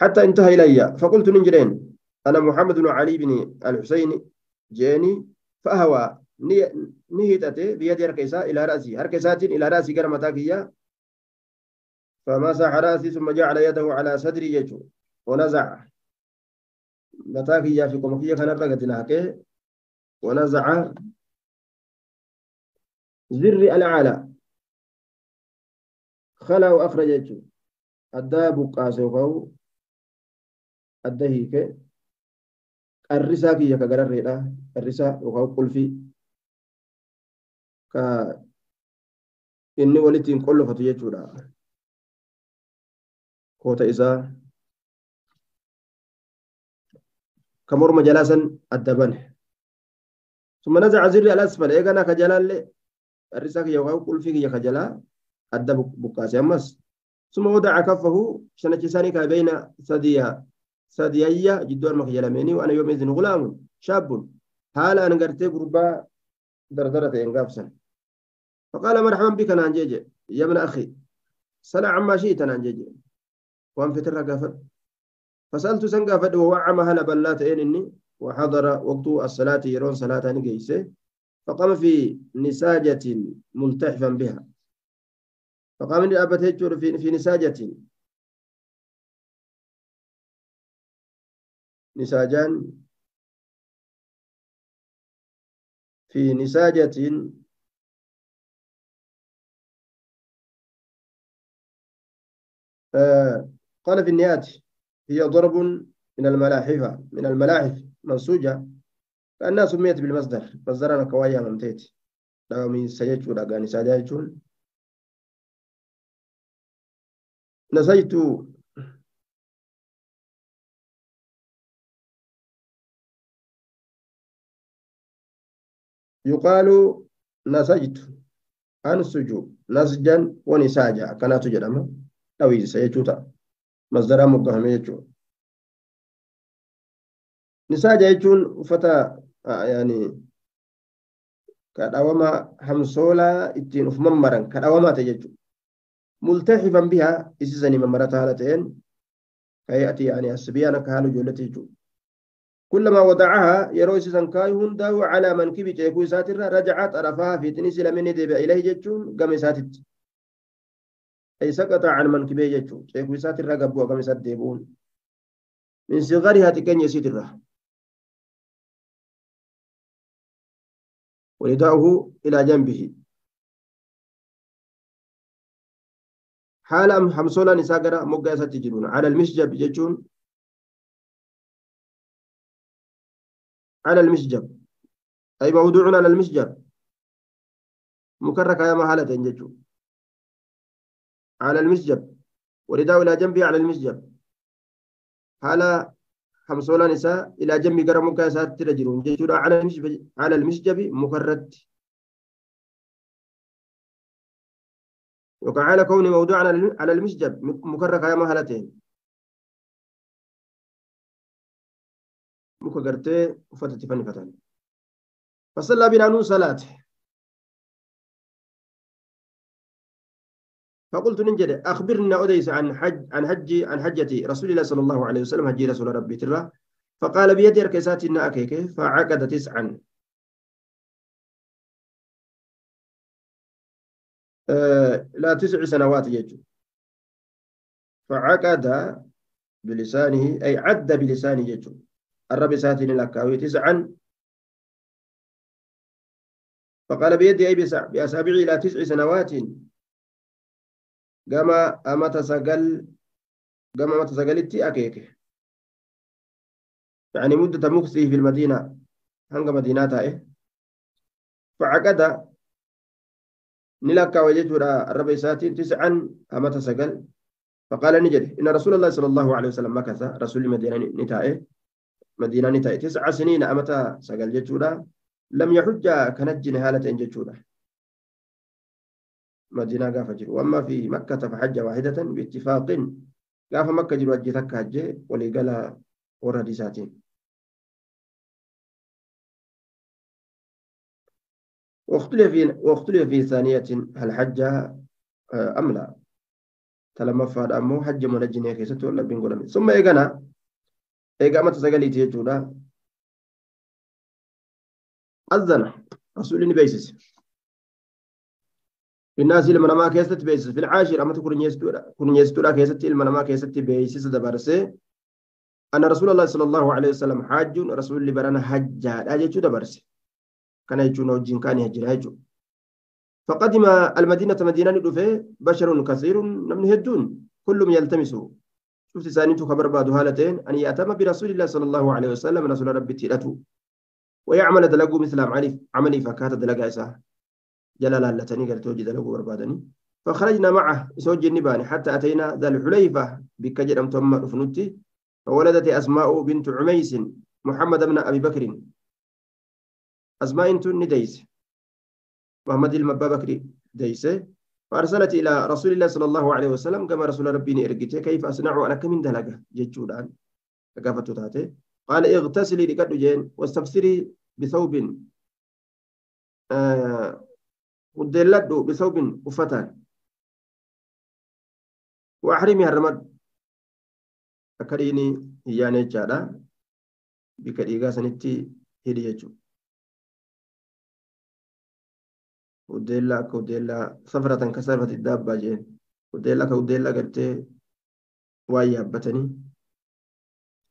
حتى انتهى إلي. فقلت ننجرين. أنا محمد بن علي بن الحسين جاني فأهوى. نهيتته بيد هركيسا إلى رأسي. هركيسات إلى رأسي كرم تاكيا فمسح رأسي ثم جعل يده على صدري يجو ونزع. متاكيا في قمكية كان رقت ونزع زر الأعلى خلا وأخرج الداب قاسوفه adda hiike qarrisaa kiyya ka gararreedha qarrisaa yookaan qulfii ka inni walitti hin qollofatu jechuudha koota isaa ka morma jalaa san adda bane ثم نزع زر الأسفل إيقنا كجلال الرساك يوغاو قل فيك يا كجلا أدى بقاسي أمس ثم وضع كفه شنجساني بين ثديها ساديايا جدو المخيلميني وأنا يومئذ غلام شاب حالا أنا قرتي قربا دردرة إنقابسا فقال مرحبا بك نانجيجي يا ابن أخي صنع عما شئت نانجيجي وأن فتر قافت فسألت سن قافت ووعم هلا بلات إني وحضر وقت الصلاة يرون صلاة نقيسه فقام في نساجة ملتحفا بها فقام في, في نساجة نساجان في نساجة آه قال في النيات هي ضرب من الملاحف من الملاحف منسوجة كأنها سميت بالمصدر مصدرنا كوايا ممتيت. لو من سجدت ولا نساجة نسيت يقال نسجت أنسج نسجا ونساجا. كانت جرم أو سيجوتا. مصدر مقهم يجو. نساجا يجون فتا يعني كدوما همسولا إتين في ممرا كدوما تججو. ملتحفا بها إسسني ممرة هالتين كيأتي يعني السبيان كهالو جولتي جو. كلما وضعها يروي سيسن كاي هندا على منكب تيكو ساتر رجعت طرفها في تنس لمن ديب إليه جتشون قم ساتت. أي سقط عن منكبه جتشون تيكو ساتر قبوا قم سات ديبون من صغرها تكن يسيتر ورداؤه إلى جنبه. حال أم حمصولا نساقرا مقا ستجنون على المسجب جتشون على المسجب أي موضوع على المسجب مكرك يا محالة جتشو على المسجب ورداء إلى جنبي على المسجب حال خمسولا نساء إلى جنبي قرى مكاسات ترجلون جتشو على المسجب على المسجب مكرد وقع على كون موضوع على المسجب مكرك يا محالتين muka gartee uffatatti fannifatan بنا نون صلاة فقلت ننجد أخبرنا أديس عن حج عن حج عن حجة رسول الله صلى الله عليه وسلم حجي رسول ربي ترى فقال بيدي ركسات أكيك فعقد تسعا لا تسع سنوات يجو فعقد بلسانه أي عد بلسانه يجو الرب ساتين الأكاوي تسعا. فقال بيدي أي بأسابيع إلى تسع سنوات. قام أمت سقل قام أمت سقلتي أكيك يعني مدة مكثه في المدينة. هنگ مدينة إيه فعقد. نلقى وجدت الرب ساتين تسعا. أمت سقل فقال نجد إن رسول الله صلى الله عليه وسلم مكث. رسول المدينة نتائه مدينة تأتي تسع سنين أمتى سقل جتشودا لم يحج كنجن هالة جتشودا مدينة قاف جر وأما في مكة فحج واحدة باتفاق قاف مكة جر وجهتك حج ولقال ورد ساتين واختلف في واختلف في ثانية هل حج أم لا تلما فاد أمو حج منجنة كيسة ولا بنقول ثم إيقنا إيه قامت سجلت هي جودا اذن رسول اني بيسس الناس اللي منما كيست بيسس في العاشر اما تكون يستورا كون يستورا كيست اللي منما كيست بيسس دبرسي أنا رسول الله صلى الله عليه وسلم حاج رسول اللي برانا حجا أجي جودا برسي كان يجون جن كان يجي راجو فقدم المدينة مدينه دوفي بشر كثير نمن هدون كلهم يلتمسوا شفت سانيتو خبر بعد هالتين أن يأتم برسول الله صلى الله عليه وسلم رسول ربي تيرته ويعمل دلقو مثل عملي عملي فكات دلقا إساه جلال اللتني قال توجي دلقو بربادني فخرجنا معه سوج النباني حتى أتينا ذا الحليفة بكجر أمتم رفنتي فولدت أسماء بنت عميس محمد بن أبي بكر. أسماء نديس. محمد المبا بكر ديسه فأرسلت إلى رسول الله صلى الله عليه وسلم كما رسول ربي إرقته كيف أصنع أنا كمن دلقة؟ جتشودان كافة تاتي. قال اغتسلي لقد جين واستبصري بثوب آه ودلدو بثوب وفتان. وأحرمي هرمد أكريني هياني جادا بكريغا سنتي هدي يجو udeella akka udeellaa safaratan ka safati daabbaa jeen udeella ka udeella gartee waan yaabbatanii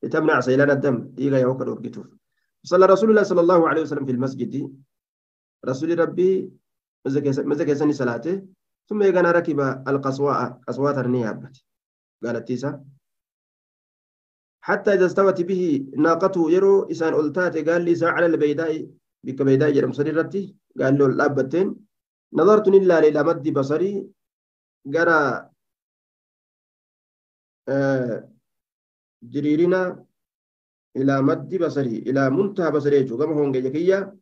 لتمنع سيلان الدم إيغا يوكا دوركتوف صلى رسول الله صلى الله عليه وسلم في المسجد رسول ربي مزكي سني صلاته ثم يغنى ركب القصواء قصواء النيابة قالت تيسا حتى إذا استوت به ناقته يرو إسان ألتات قال لي على البيداء بك بيداء جرم سريرتي قال له الأبتين نظرت لله إلى مد بصري جرى آه، جريرنا إلى مد بصري إلى منتهى بصري جو كما هون جيكيا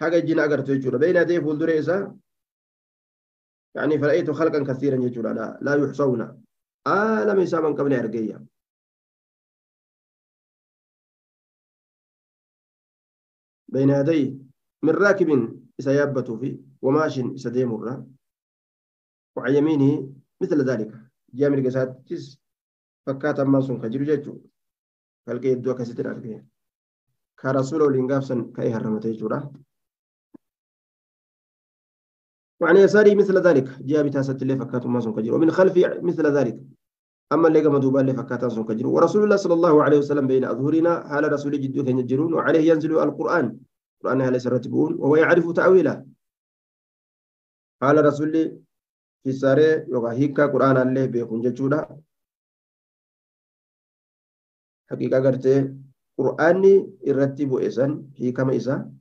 حاجة جينا أجر تجور بين ديف والدريسة يعني فرأيت خلقا كثيرا يجور لا لا يحصون. آلا من سامن قبل أرقيا بين يدي من راكب سيابة في وماش سديم الرا وعن يمينه مثل ذلك. جامل قسات تس فكات ما سن كجر جيجو. فالكي يدوى كستر أرقية. كرسول ولنقافسا كأي هرمتي جورا وعن يساره مثل ذلك. جاء بتاسة اللي فكات ما سن كجر ومن خلفه مثل ذلك. أما اللي قام دوبان اللي فكات سن ورسول الله صلى الله عليه وسلم بين أظهرنا حال رسول جدو كان يجرون وعليه ينزل القرآن. القرآن هل سرتبون وهو يعرف تأويله حال رسول في سارة يوغا هيكا قرآن الله بيكون جتشودا. حقيقة قرتي قرآني الرتب إسان هيكما إسا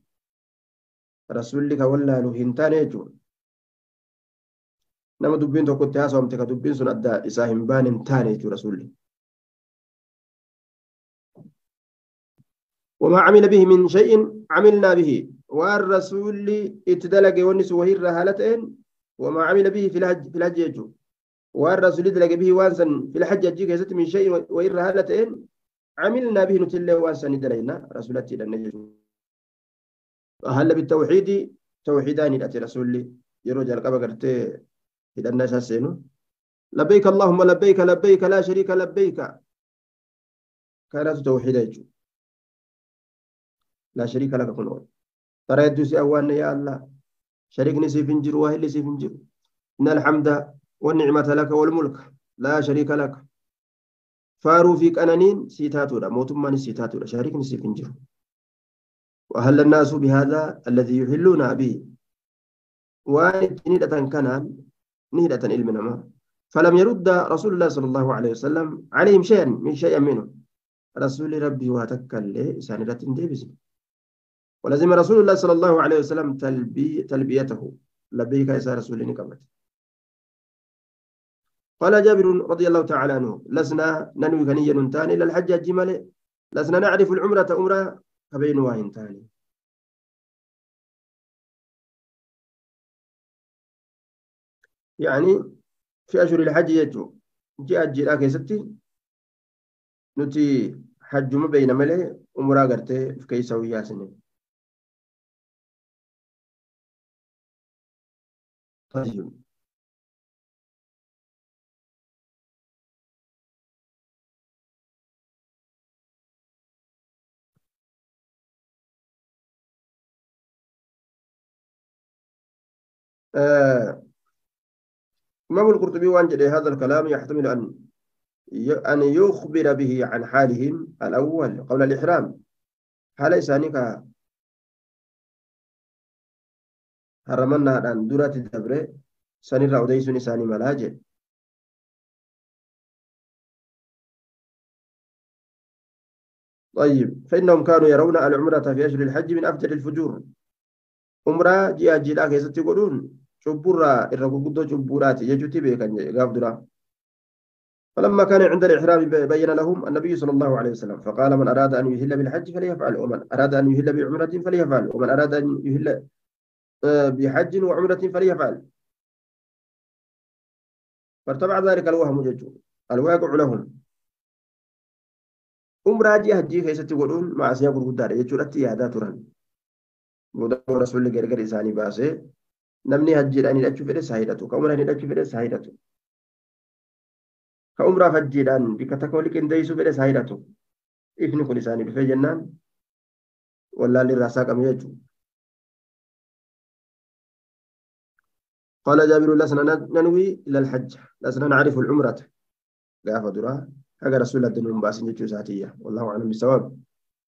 رسول لك ولا له هنتان يجون nama dubbiin tokkotti haasawamte ka dubbiin sun adda isaa hin baane hin taane jechuudha sulli. وما عمل به من شيء عملنا به. والرسول اتدلق ونس وهي هالتين وما عمل به في الحج في الحج يجو. والرسول اتدلق به وانسا في الحج يجيك يزت من شيء وهي هالتين عملنا به نتل وانسا ندلينا رسولتي لنا هل بالتوحيد توحيدان الاتي رسولي يروج القبة قرتي hidhannaa isaa seenu labbeeyk allahumma labbeeyka labbeeyka laa shariika labbeeyka kanaatu tawxiida jechuudha bara hedduu si awwaanne yaa allah shariikni siif hin jiru waa hilli siif hin jiru inna alhamda والنعمة لك والملك لا شريك لك. فارو في قنانين سيتاتو موتمان سيتاتو شريك نسيف انجر وأهل الناس بهذا الذي يحلون به. وأن تنيدة كانان نهدة علم نما. فلم يرد رسول الله صلى الله عليه وسلم عليهم شيئا من شيء منه رسول ربي واتكل سانرة ديبس ولزم رسول الله صلى الله عليه وسلم تلبي تلبيته. لبيك يا رسول نكمت قال جابر رضي الله تعالى عنه لسنا ننوي غنيا تاني للحج الجمل لسنا نعرف العمرة أمرة كبين واهن تاني. يعني في أشهر الحج يجو. جاء جيرا كيستي نتي حج ما بين ملي عمرة غرتي في كيسا ويا طيب آه إمام القرطبي وان هذا الكلام يحتمل أن أن يخبر به عن حالهم الأول قبل الإحرام. حال إسانيك هرمنا أن درات الدبر سنرى أديس نساني ملاجئ طيب فإنهم كانوا يرون العمرة في أشهر الحج من أفجر الفجور عمرة جاء جيلا كيست يقولون irra gurguddoo cubbuudhaati jechuutti beekan gaaf dura فلما كان عند الإحرام بين لهم النبي صلى الله عليه وسلم فقال من أراد أن يهل بالحج فليفعل ومن أراد أن يهل بعمرة فليفعل ومن أراد أن يهل آه، بحج وعمرة فليفعل. فارتبع ذلك الوهم جج الواقع لهم عمرة جي حج هي ستقولون؟ مع سياق القدار يجول أتي هذا ترن مدام رسول الله قرقر إساني باسي. نمني حج لأني لأتشو فيه سهيدته كأمرة لأني لأتشو فيه سهيدته كأمرة فجي لأن بكتاكولي كنديسو فيه سهيدته إفني كل إساني بفجنان ولا للرساق أم قال جابر لسنا ننوي إلى الحج. لسنا نعرف العمرة. قاف درا حق رسول الله دنهم باسن ساتية. والله أعلم بالصواب.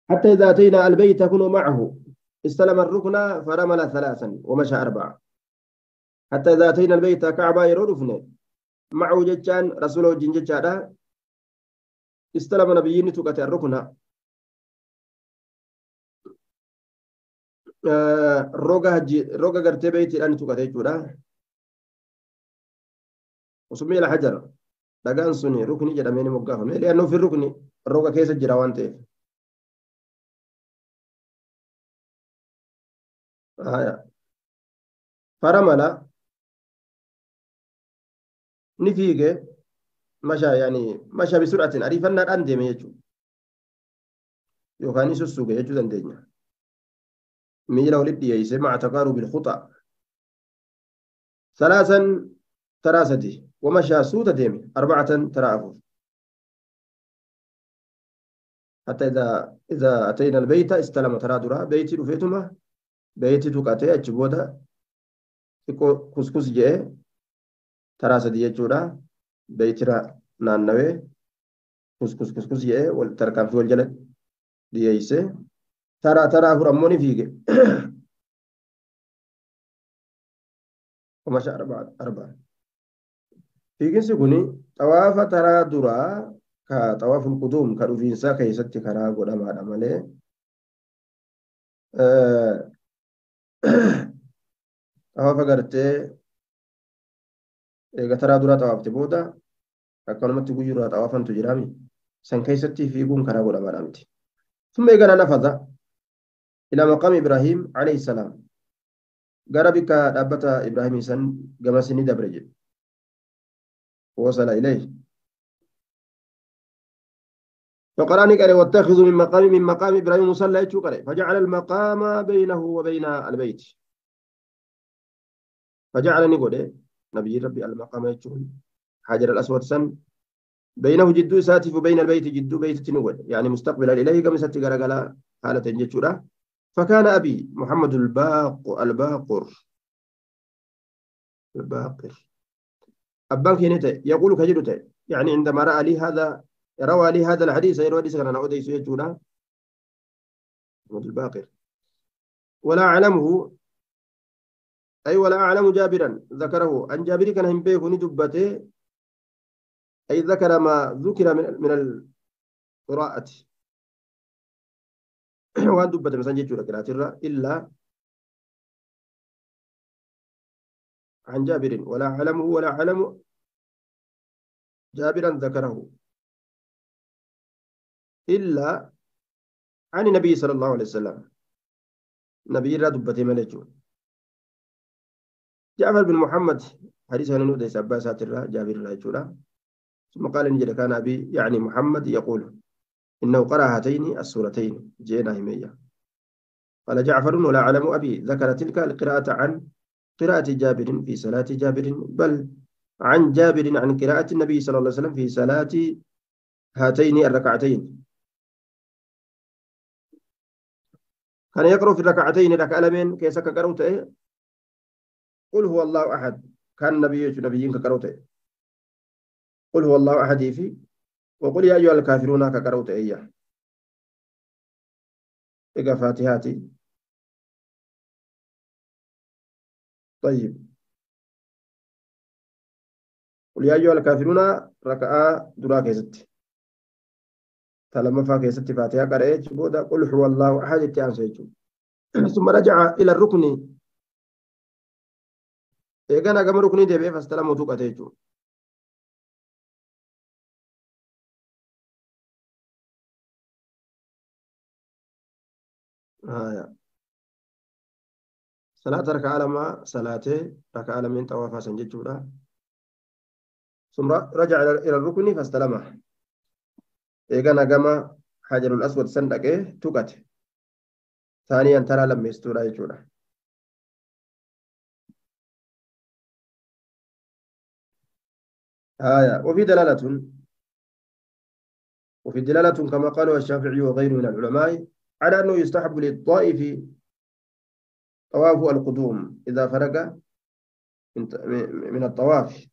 حتى إذا أتينا البيت كنوا معه. استلم الركن فرمل ثلاثا ومشى أربعة. حتى إذا أتينا البيت كعبة يرودفنا معه جتان رسوله جن جتادا استلم نبيين تقت الركن. roga gartee beeytiidhaan tuqate jechuudha وسمي الحجر dhagaan suni rukni jedhamee ni moggaafame li'annoo fi rukni roga keessa jira waan ta'eef faramala ni fiige mashaa yaani mashaa bisur'atiin ariifannaadhaan deeme jechuudha yookaan ni sussuuge jechuu dandeenya miila walitti dhiyeessee maca taqaarubi ilkhuxaa salaasan taraa sadi suuta deeme arbacatan taraa afur حتى إذا إذا أتينا البيت استلم ترى بيتي رفيتما بيتي تقاتي أجبودا كسكس جاء ترى سدي يجورا بيتي را نانوي كسكس كسكس جاء والتركان في الجلد دييسه ترى ترى فرموني فيك. ومشى أربعة أربعة. fiiginsi kun xawaafa taraa duraa ka xawaaful quduum ka dhufiinsaa keessatti karaa godhamaadha malee xawaafa gartee eega taraa duraa xawaafte booda akkanumatti guyyuurraa xawaafantu jiraami san keessatti fiiguun karaa godhamaadha miti ثم إيقنا نفذ إلى مقام إبراهيم عليه السلام قربك أبتا إبراهيم سن قمسني دبرج وصل إليه. فقراني قال واتخذوا من مقام من مقام إبراهيم مصلى قال فجعل المقام بينه وبين البيت. فجعلني قال نبي ربي المقام يجون حجر الأسود سن. بينه جدو ساتف بين البيت جدو بيت تنول يعني مستقبلا إليه كما ستقرأ قال حالة جتشورة فكان أبي محمد الباق الباقر. الباقر. أبان كينيته يقول كجلته يعني عندما رأى لي هذا روى لي هذا الحديث يروى حديث كان أنا أديس يجونا. الباقر. ولا أعلمه. أي ولا أعلم جابرا. ذكره. أن جابر كان هم بيه دبته أي ذكر ما ذكر من من القراءة. وأن دبت مثلا قراءة إلا عن جابر ولا علمه ولا علم جابرا ذكره. إلا عن النبي صلى الله عليه وسلم. نبي را دبته ملجو. جعفر بن محمد حديث عن نودة سبا ساتر جابر را ثم قال نجد كان أبي يعني محمد يقول إنه قرأ هاتين السورتين جينا همية قال جعفر ولا علم أبي. ذكر تلك القراءة عن قراءة جابر في صلاة جابر بل عن جابر عن قراءة النبي صلى الله عليه وسلم في صلاة هاتين الركعتين. كان يقرأ في الركعتين ركع لمن كيس كقرأت قل هو الله أحد. كان نبي نبيين كقرأت قل هو الله أحد في. وقل يا أيها الكافرون كقرأت إياه. إيقا فاتحاتي. طيب. قل يا أيها الكافرون ركعة درا كيست فلما فا كيست فاتحة قرأت بودا قل هو الله أحد التعان سيجو. ثم رجع إلى الركن. كما ركني دي بيه فاستلموا توقع تيجو آه صلاة ركعة لما صلاة ركعة لمن طوافا سنجد ثم رجع إلى الركن فاستلمه إيقانا قام حجر الأسود سندقه تقت ثانيا ترى لما يستورا يجورا آية وفي دلالة وفي دلالة كما قالوا الشافعي وغيره من العلماء على أنه يستحب للطائف طواف القدوم. إذا فرق من الطواف.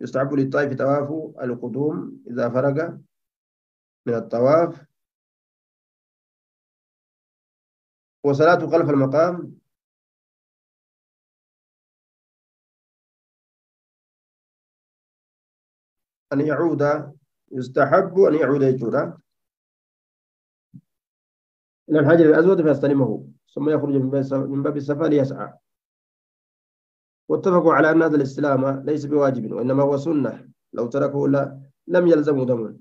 يستحب للطائف طواف القدوم. إذا فرق من الطواف. وصلاة خلف المقام. أن يعود. يستحب أن يعود يجودا إلى الحجر الأسود فيستلمه ثم يخرج من باب السفر ليسعى. واتفقوا على أن هذا الاستلام ليس بواجب وإنما هو سنة. لو تركه لا لم يلزمه دم.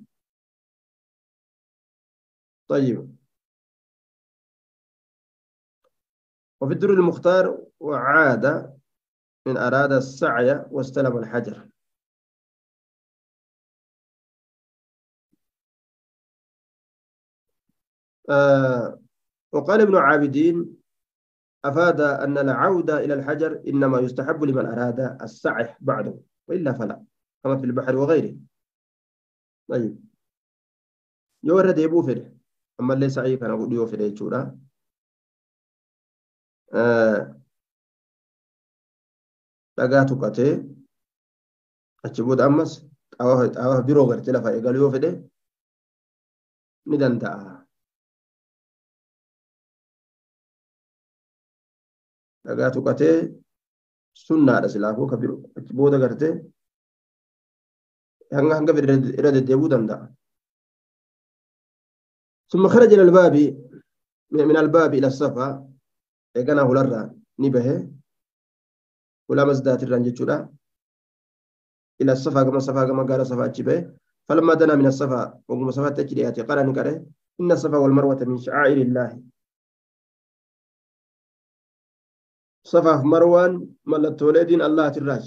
طيب. وفي الدر المختار وعاد من أراد السعي واستلم الحجر. وقال ابن عابدين أفاد أن العودة إلى الحجر إنما يستحب لمن أراد السعي بعده وإلا فلا كما في البحر وغيره. طيب. يورد يبو فده أما اللي سعي كان أقول يو فده يجورا. آه tuqatee achi booda ammas xawaaf biroo gartee lafa eegalu yoo fedhe ni danda'a. Dhagaa tuqatee sunnaadha silaafuu ka biroo achi booda gartee hanga hanga irra deddeebi'uu danda'a. ثم خرج إلى الباب من الباب إلى الصفا إيقنا هلرا نبه ولا مزدات الرنجتشورا إلى الصفا كما صفا كما قال صفا أجبه فلما دنا من الصفا وقم صفا تجرياتي قال نكره إن الصفا والمروة من شعائر الله صفا مروان ملت ولدين الله تراج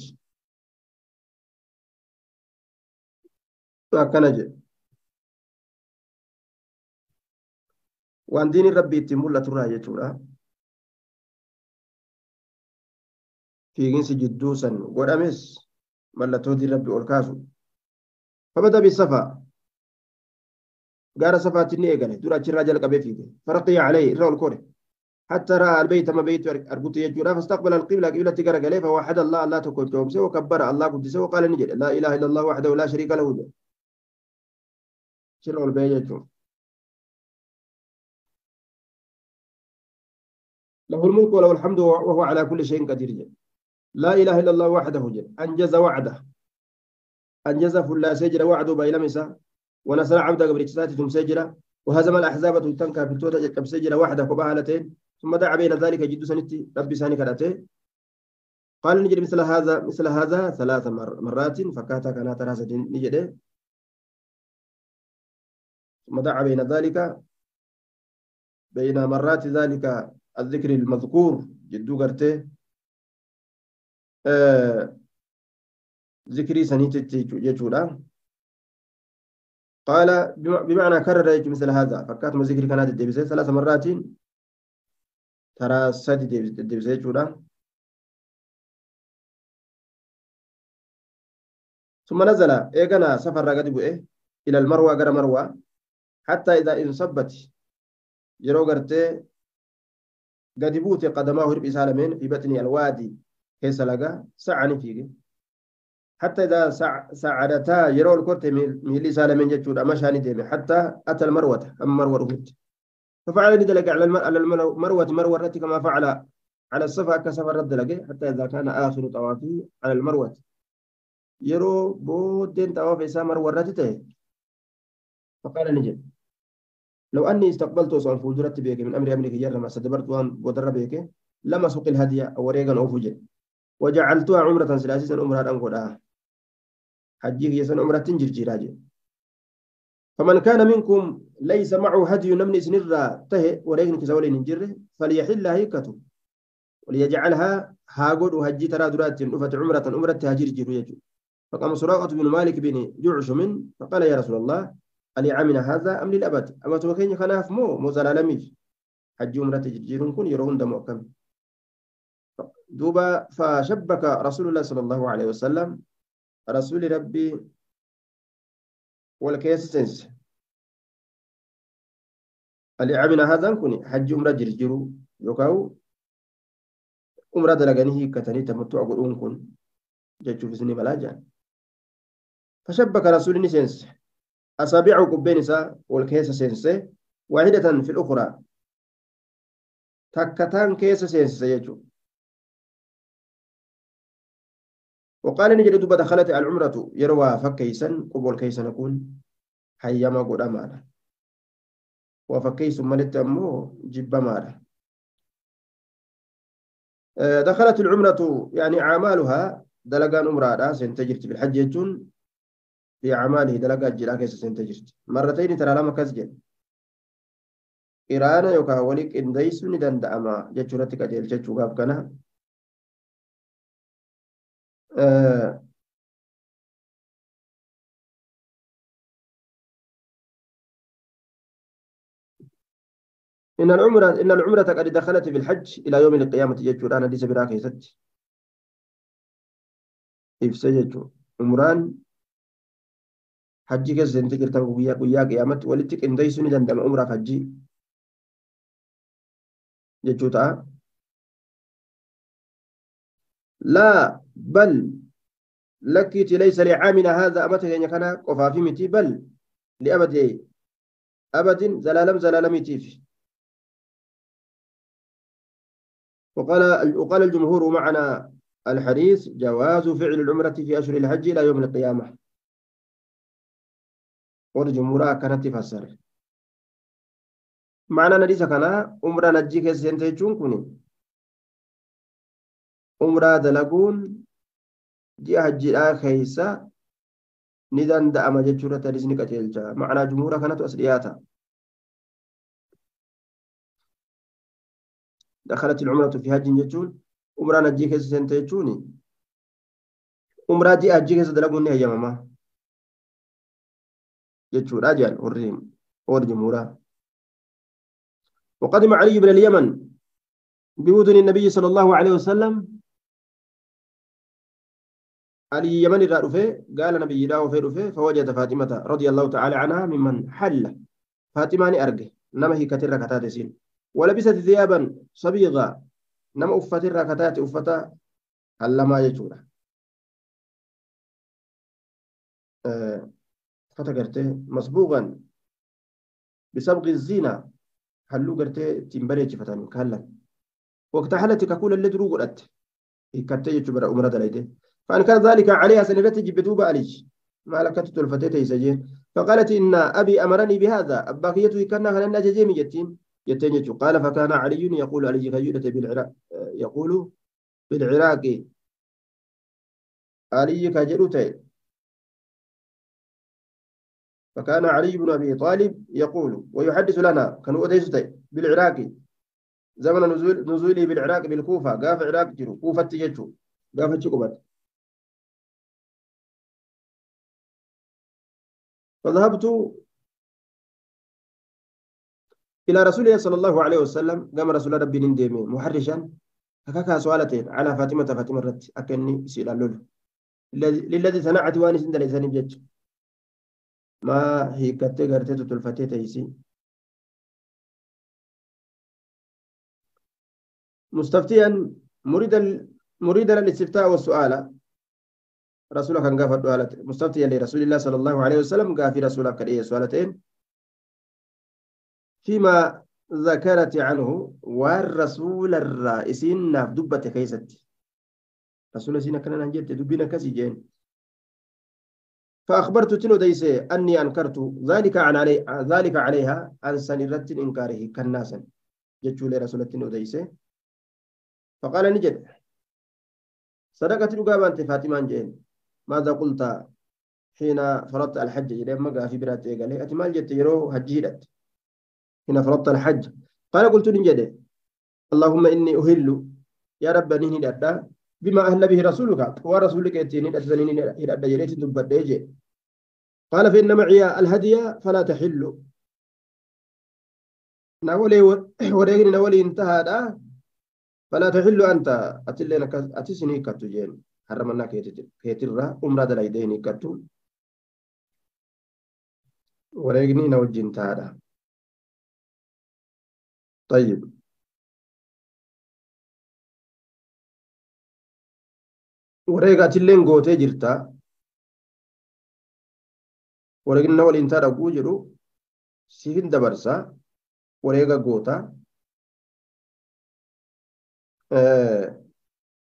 rabbi ittiin mul'aturraa jechuudha fiiginsi jidduu san godhames mallattoo diin rabbi ol kaasu fabada bisafaa gaara safaatti ni eegale dura achirraa jalqabee fiige farqiya calee irra ol kore حتى رأى البيت ما بيت أرجوت يجورا فاستقبل القبلة قبلة تجرى عليه فوحد الله الله تكون وكبر الله قدسه وقال نجد لا إله إلا الله وحده لا شريك له. شرع البيت له الملك وله الحمد وهو على كل شيء قدير. جل. لا إله إلا الله وحده. جل أنجز وعده. أنجز فلا سجر وعده بيلمسا ونصر عبده قبل ثم سجر. وهزم الأحزاب تنكا في التوتة كم سجر وحده كبهالتين ثم دعا بين ذلك جد سنتي ربي ساني كراتين قال نجد مثل هذا مثل هذا ثلاث مرات فكاتا كان تراسة نجد. ثم دعا بين ذلك بين مرات ذلك الذكر المذكور جدو قرته آه ذكري سنيت جدودا قال بمعنى كرر مثل هذا. فكات ما ذكري كانت ثلاث مرات ترى سدي الدبسة جودا ثم نزل إيقنا سفر رقد بؤه إلى المروة قرى مروة. حتى إذا انصبت يرو قرتي قد بوت قدماه ربي سالمين في بطن الوادي. كيس لقى سعني فيه حتى إذا سعدتا يرو الكرت ميلي سالمين جتشود أمشاني ديمي. حتى أتى المروة أم مروة ففعل ندلق على المروة مروة كما فعل على الصفا كسفر رد لقي حتى إذا كان آخر طوافه على المروة. يرو بودين طواف إسا مروة فقال نجد. لو أني استقبلت وصل فوجرت بيك من أمر أمريكا جرى ما استدبرت وأن ودر بيك لما سوق الهدية أو ريغان أو فوجل وجعلتها عمرة سلاسيسا عمرة أنقلها حجيك يسن عمرة تنجر راجع فمن كان منكم ليس معه هدي نمني سنرى ته وريغن كسولين نجره فليحل هيكته وليجعلها هاقود وهجي ترى درات نفت عمرة عمرة تهجير جيرو يجو. فقام سراقة بن مالك بن جعشم فقال يا رسول الله أليعمنا هذا أم للأبد؟ أما توكيني خناف مو مو زلالميف حج عمرة جيرون كن يرون دم وكم دوبا فشبك رسول الله صلى الله عليه وسلم رسول ربي والكيس سنس. أليعمنا هذا كن حج عمرة جرجرو يوكاو. عمرة دلغنيه كتني تمتع قرون كن جتشو في سني ملاجان. فشبك رسول سنس. أصابعه قبين إساء والكيس سينسي واحدة في الأخرى. تكتان كيس سينسي يجو وقال نجد دوبا دخلت العمرة يروى فكيسا قبول كيسا نكون حيما قد أمانا. وفكيس ملت أمو جب مالا آه، دخلت العمرة يعني أعمالها دلقان عمرة سنتجرت بالحج يجون. في أعماله دلقات جرا كيس سنتجرت مرتين ترى لما كسجل إيران يوكا وليك إن ديس من دندأما جتشورتك أجل جتشو قاب كنا. آه إن العمرة إن العمرة قد دخلت في الحج إلى يوم القيامة جتشو أنا ديس براك يسد إفسا جتشو عمران حجي كيس سنتجرت ويا ويا قيامة. ولتك إن ديس من دندأما عمرة حجي ta'a لا بل لكيت ليس لعامنا هذا أمت يعني كان قفا في متي بل لأبد أبد زلالم زلالم تيف وقال وقال الجمهور معنا الحديث جواز فعل العمرة في أشهر الحج إلى يوم القيامة. والجمهور كانت تفسر. معنى نديسة كنا عمرة نجي كيسين تيجون كوني عمرة دلقون جي حجي كيسا ندان دعما جتشورة تريزني كتيلجا معنى جمهورة كانت أسرياتا دخلت العمرة في حج جتشون عمرة نجي كيسين تيجوني عمرة جي حجي كيسا دلقون هي ماما جتشورة جان ورهم ور جمهورة وقدم علي بن اليمن بوذن النبي صلى الله عليه وسلم علي يمن رفه قال نبي لا وفي فوجد فاطمة رضي الله تعالى عنها ممن حل فاطمة أرجه نما هي كتير ركتات سين ولبست ثيابا صبيغا نما أفت ركتات أفتا هل ما يجورا فتقرته مصبوغا بسبق الزينة gartee ittiin bareechifatan kaallan. Waqta halatti kakuula illee duruu godhatte. Hiikkattee jechuu bara umra dalayte فأنكر ذلك عليها سنرتي جبتوبة عليك ما لك تلفتي تيسجين فقالت إن أبي أمرني بهذا. أباكيته كان هلنا جزيمي جتين جتين قال فكان علي يقول علي غيرة بالعراق. يقول بالعراق. علي كجلوتي فكان علي بن أبي طالب يقول ويحدث لنا. كان أديستي بالعراق. زمن نزول نزولي بالعراق بالكوفة. قاف عراق جرو كوفة تجتو قاف تشكبت فذهبت إلى رسول الله صلى الله عليه وسلم قام رسول ربي نديمي محرشا. فكاكا سؤالتين على فاطمة فاطمة رت أكني سيلا لولو. للذي صنعت واني سند ليساني بجج ما hiikattee gartee tutulfatee teeysi مستفتيا مريد مريد للاستفتاء والسؤال. رسولك كان قافت دوالت. مستفتيا لرسول الله صلى الله عليه وسلم قافي رسولك كان سؤالتين. فيما ذكرت عنه والرسول الرئيسين ناف دبة رسول سينا كان نجد دبنا كسي جين. فأخبرت تنو ديسي أني أنكرت ذلك عن علي ذلك عليها أن سنرت إنكاره كالناسا جتشو لرسول تنو ديسي. فقال نجد. صدقة الأقابة أنت فاطمة جين. ماذا قلت حين فرضت الحج؟ إلى مقا في برات قال أتمال جت يرو هجيرت حين فرضت الحج. قال قلت نجد اللهم إني أهل. يا رب نهني بما أهل به رسولك. ورسولك يتيني أتزنيني إلى الدجريت دبديجي قال فإن معي الهدي فلا تحل. نولي وريغني نولي انتهى فلا تحل أنت. أتلين أتسني كتجين حرمنا كيتر أمرا دلايديني كتو وريغني نوجي انتهى دا طيب wareegaatilleen gootee jirta wareegna waliin taa dhaguu jedhu siifin dabarsa wareega goota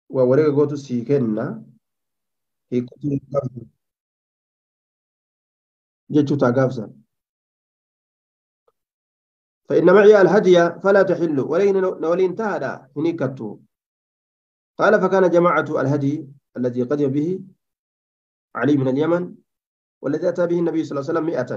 waa wareega gootu sii kenna taa gaafsan فإن معي الهدي فلا تحل ولين نولين تهدا هنيكتو قال فكان جماعة الهدي الذي قدم به علي من اليمن والذي أتى به النبي صلى الله عليه وسلم مئة.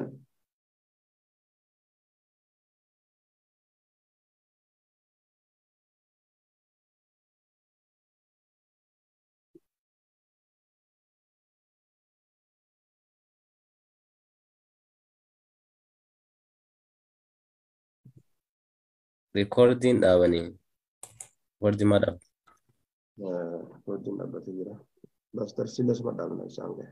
recording abani recording madab recording madab bas tarsila sama dalna sange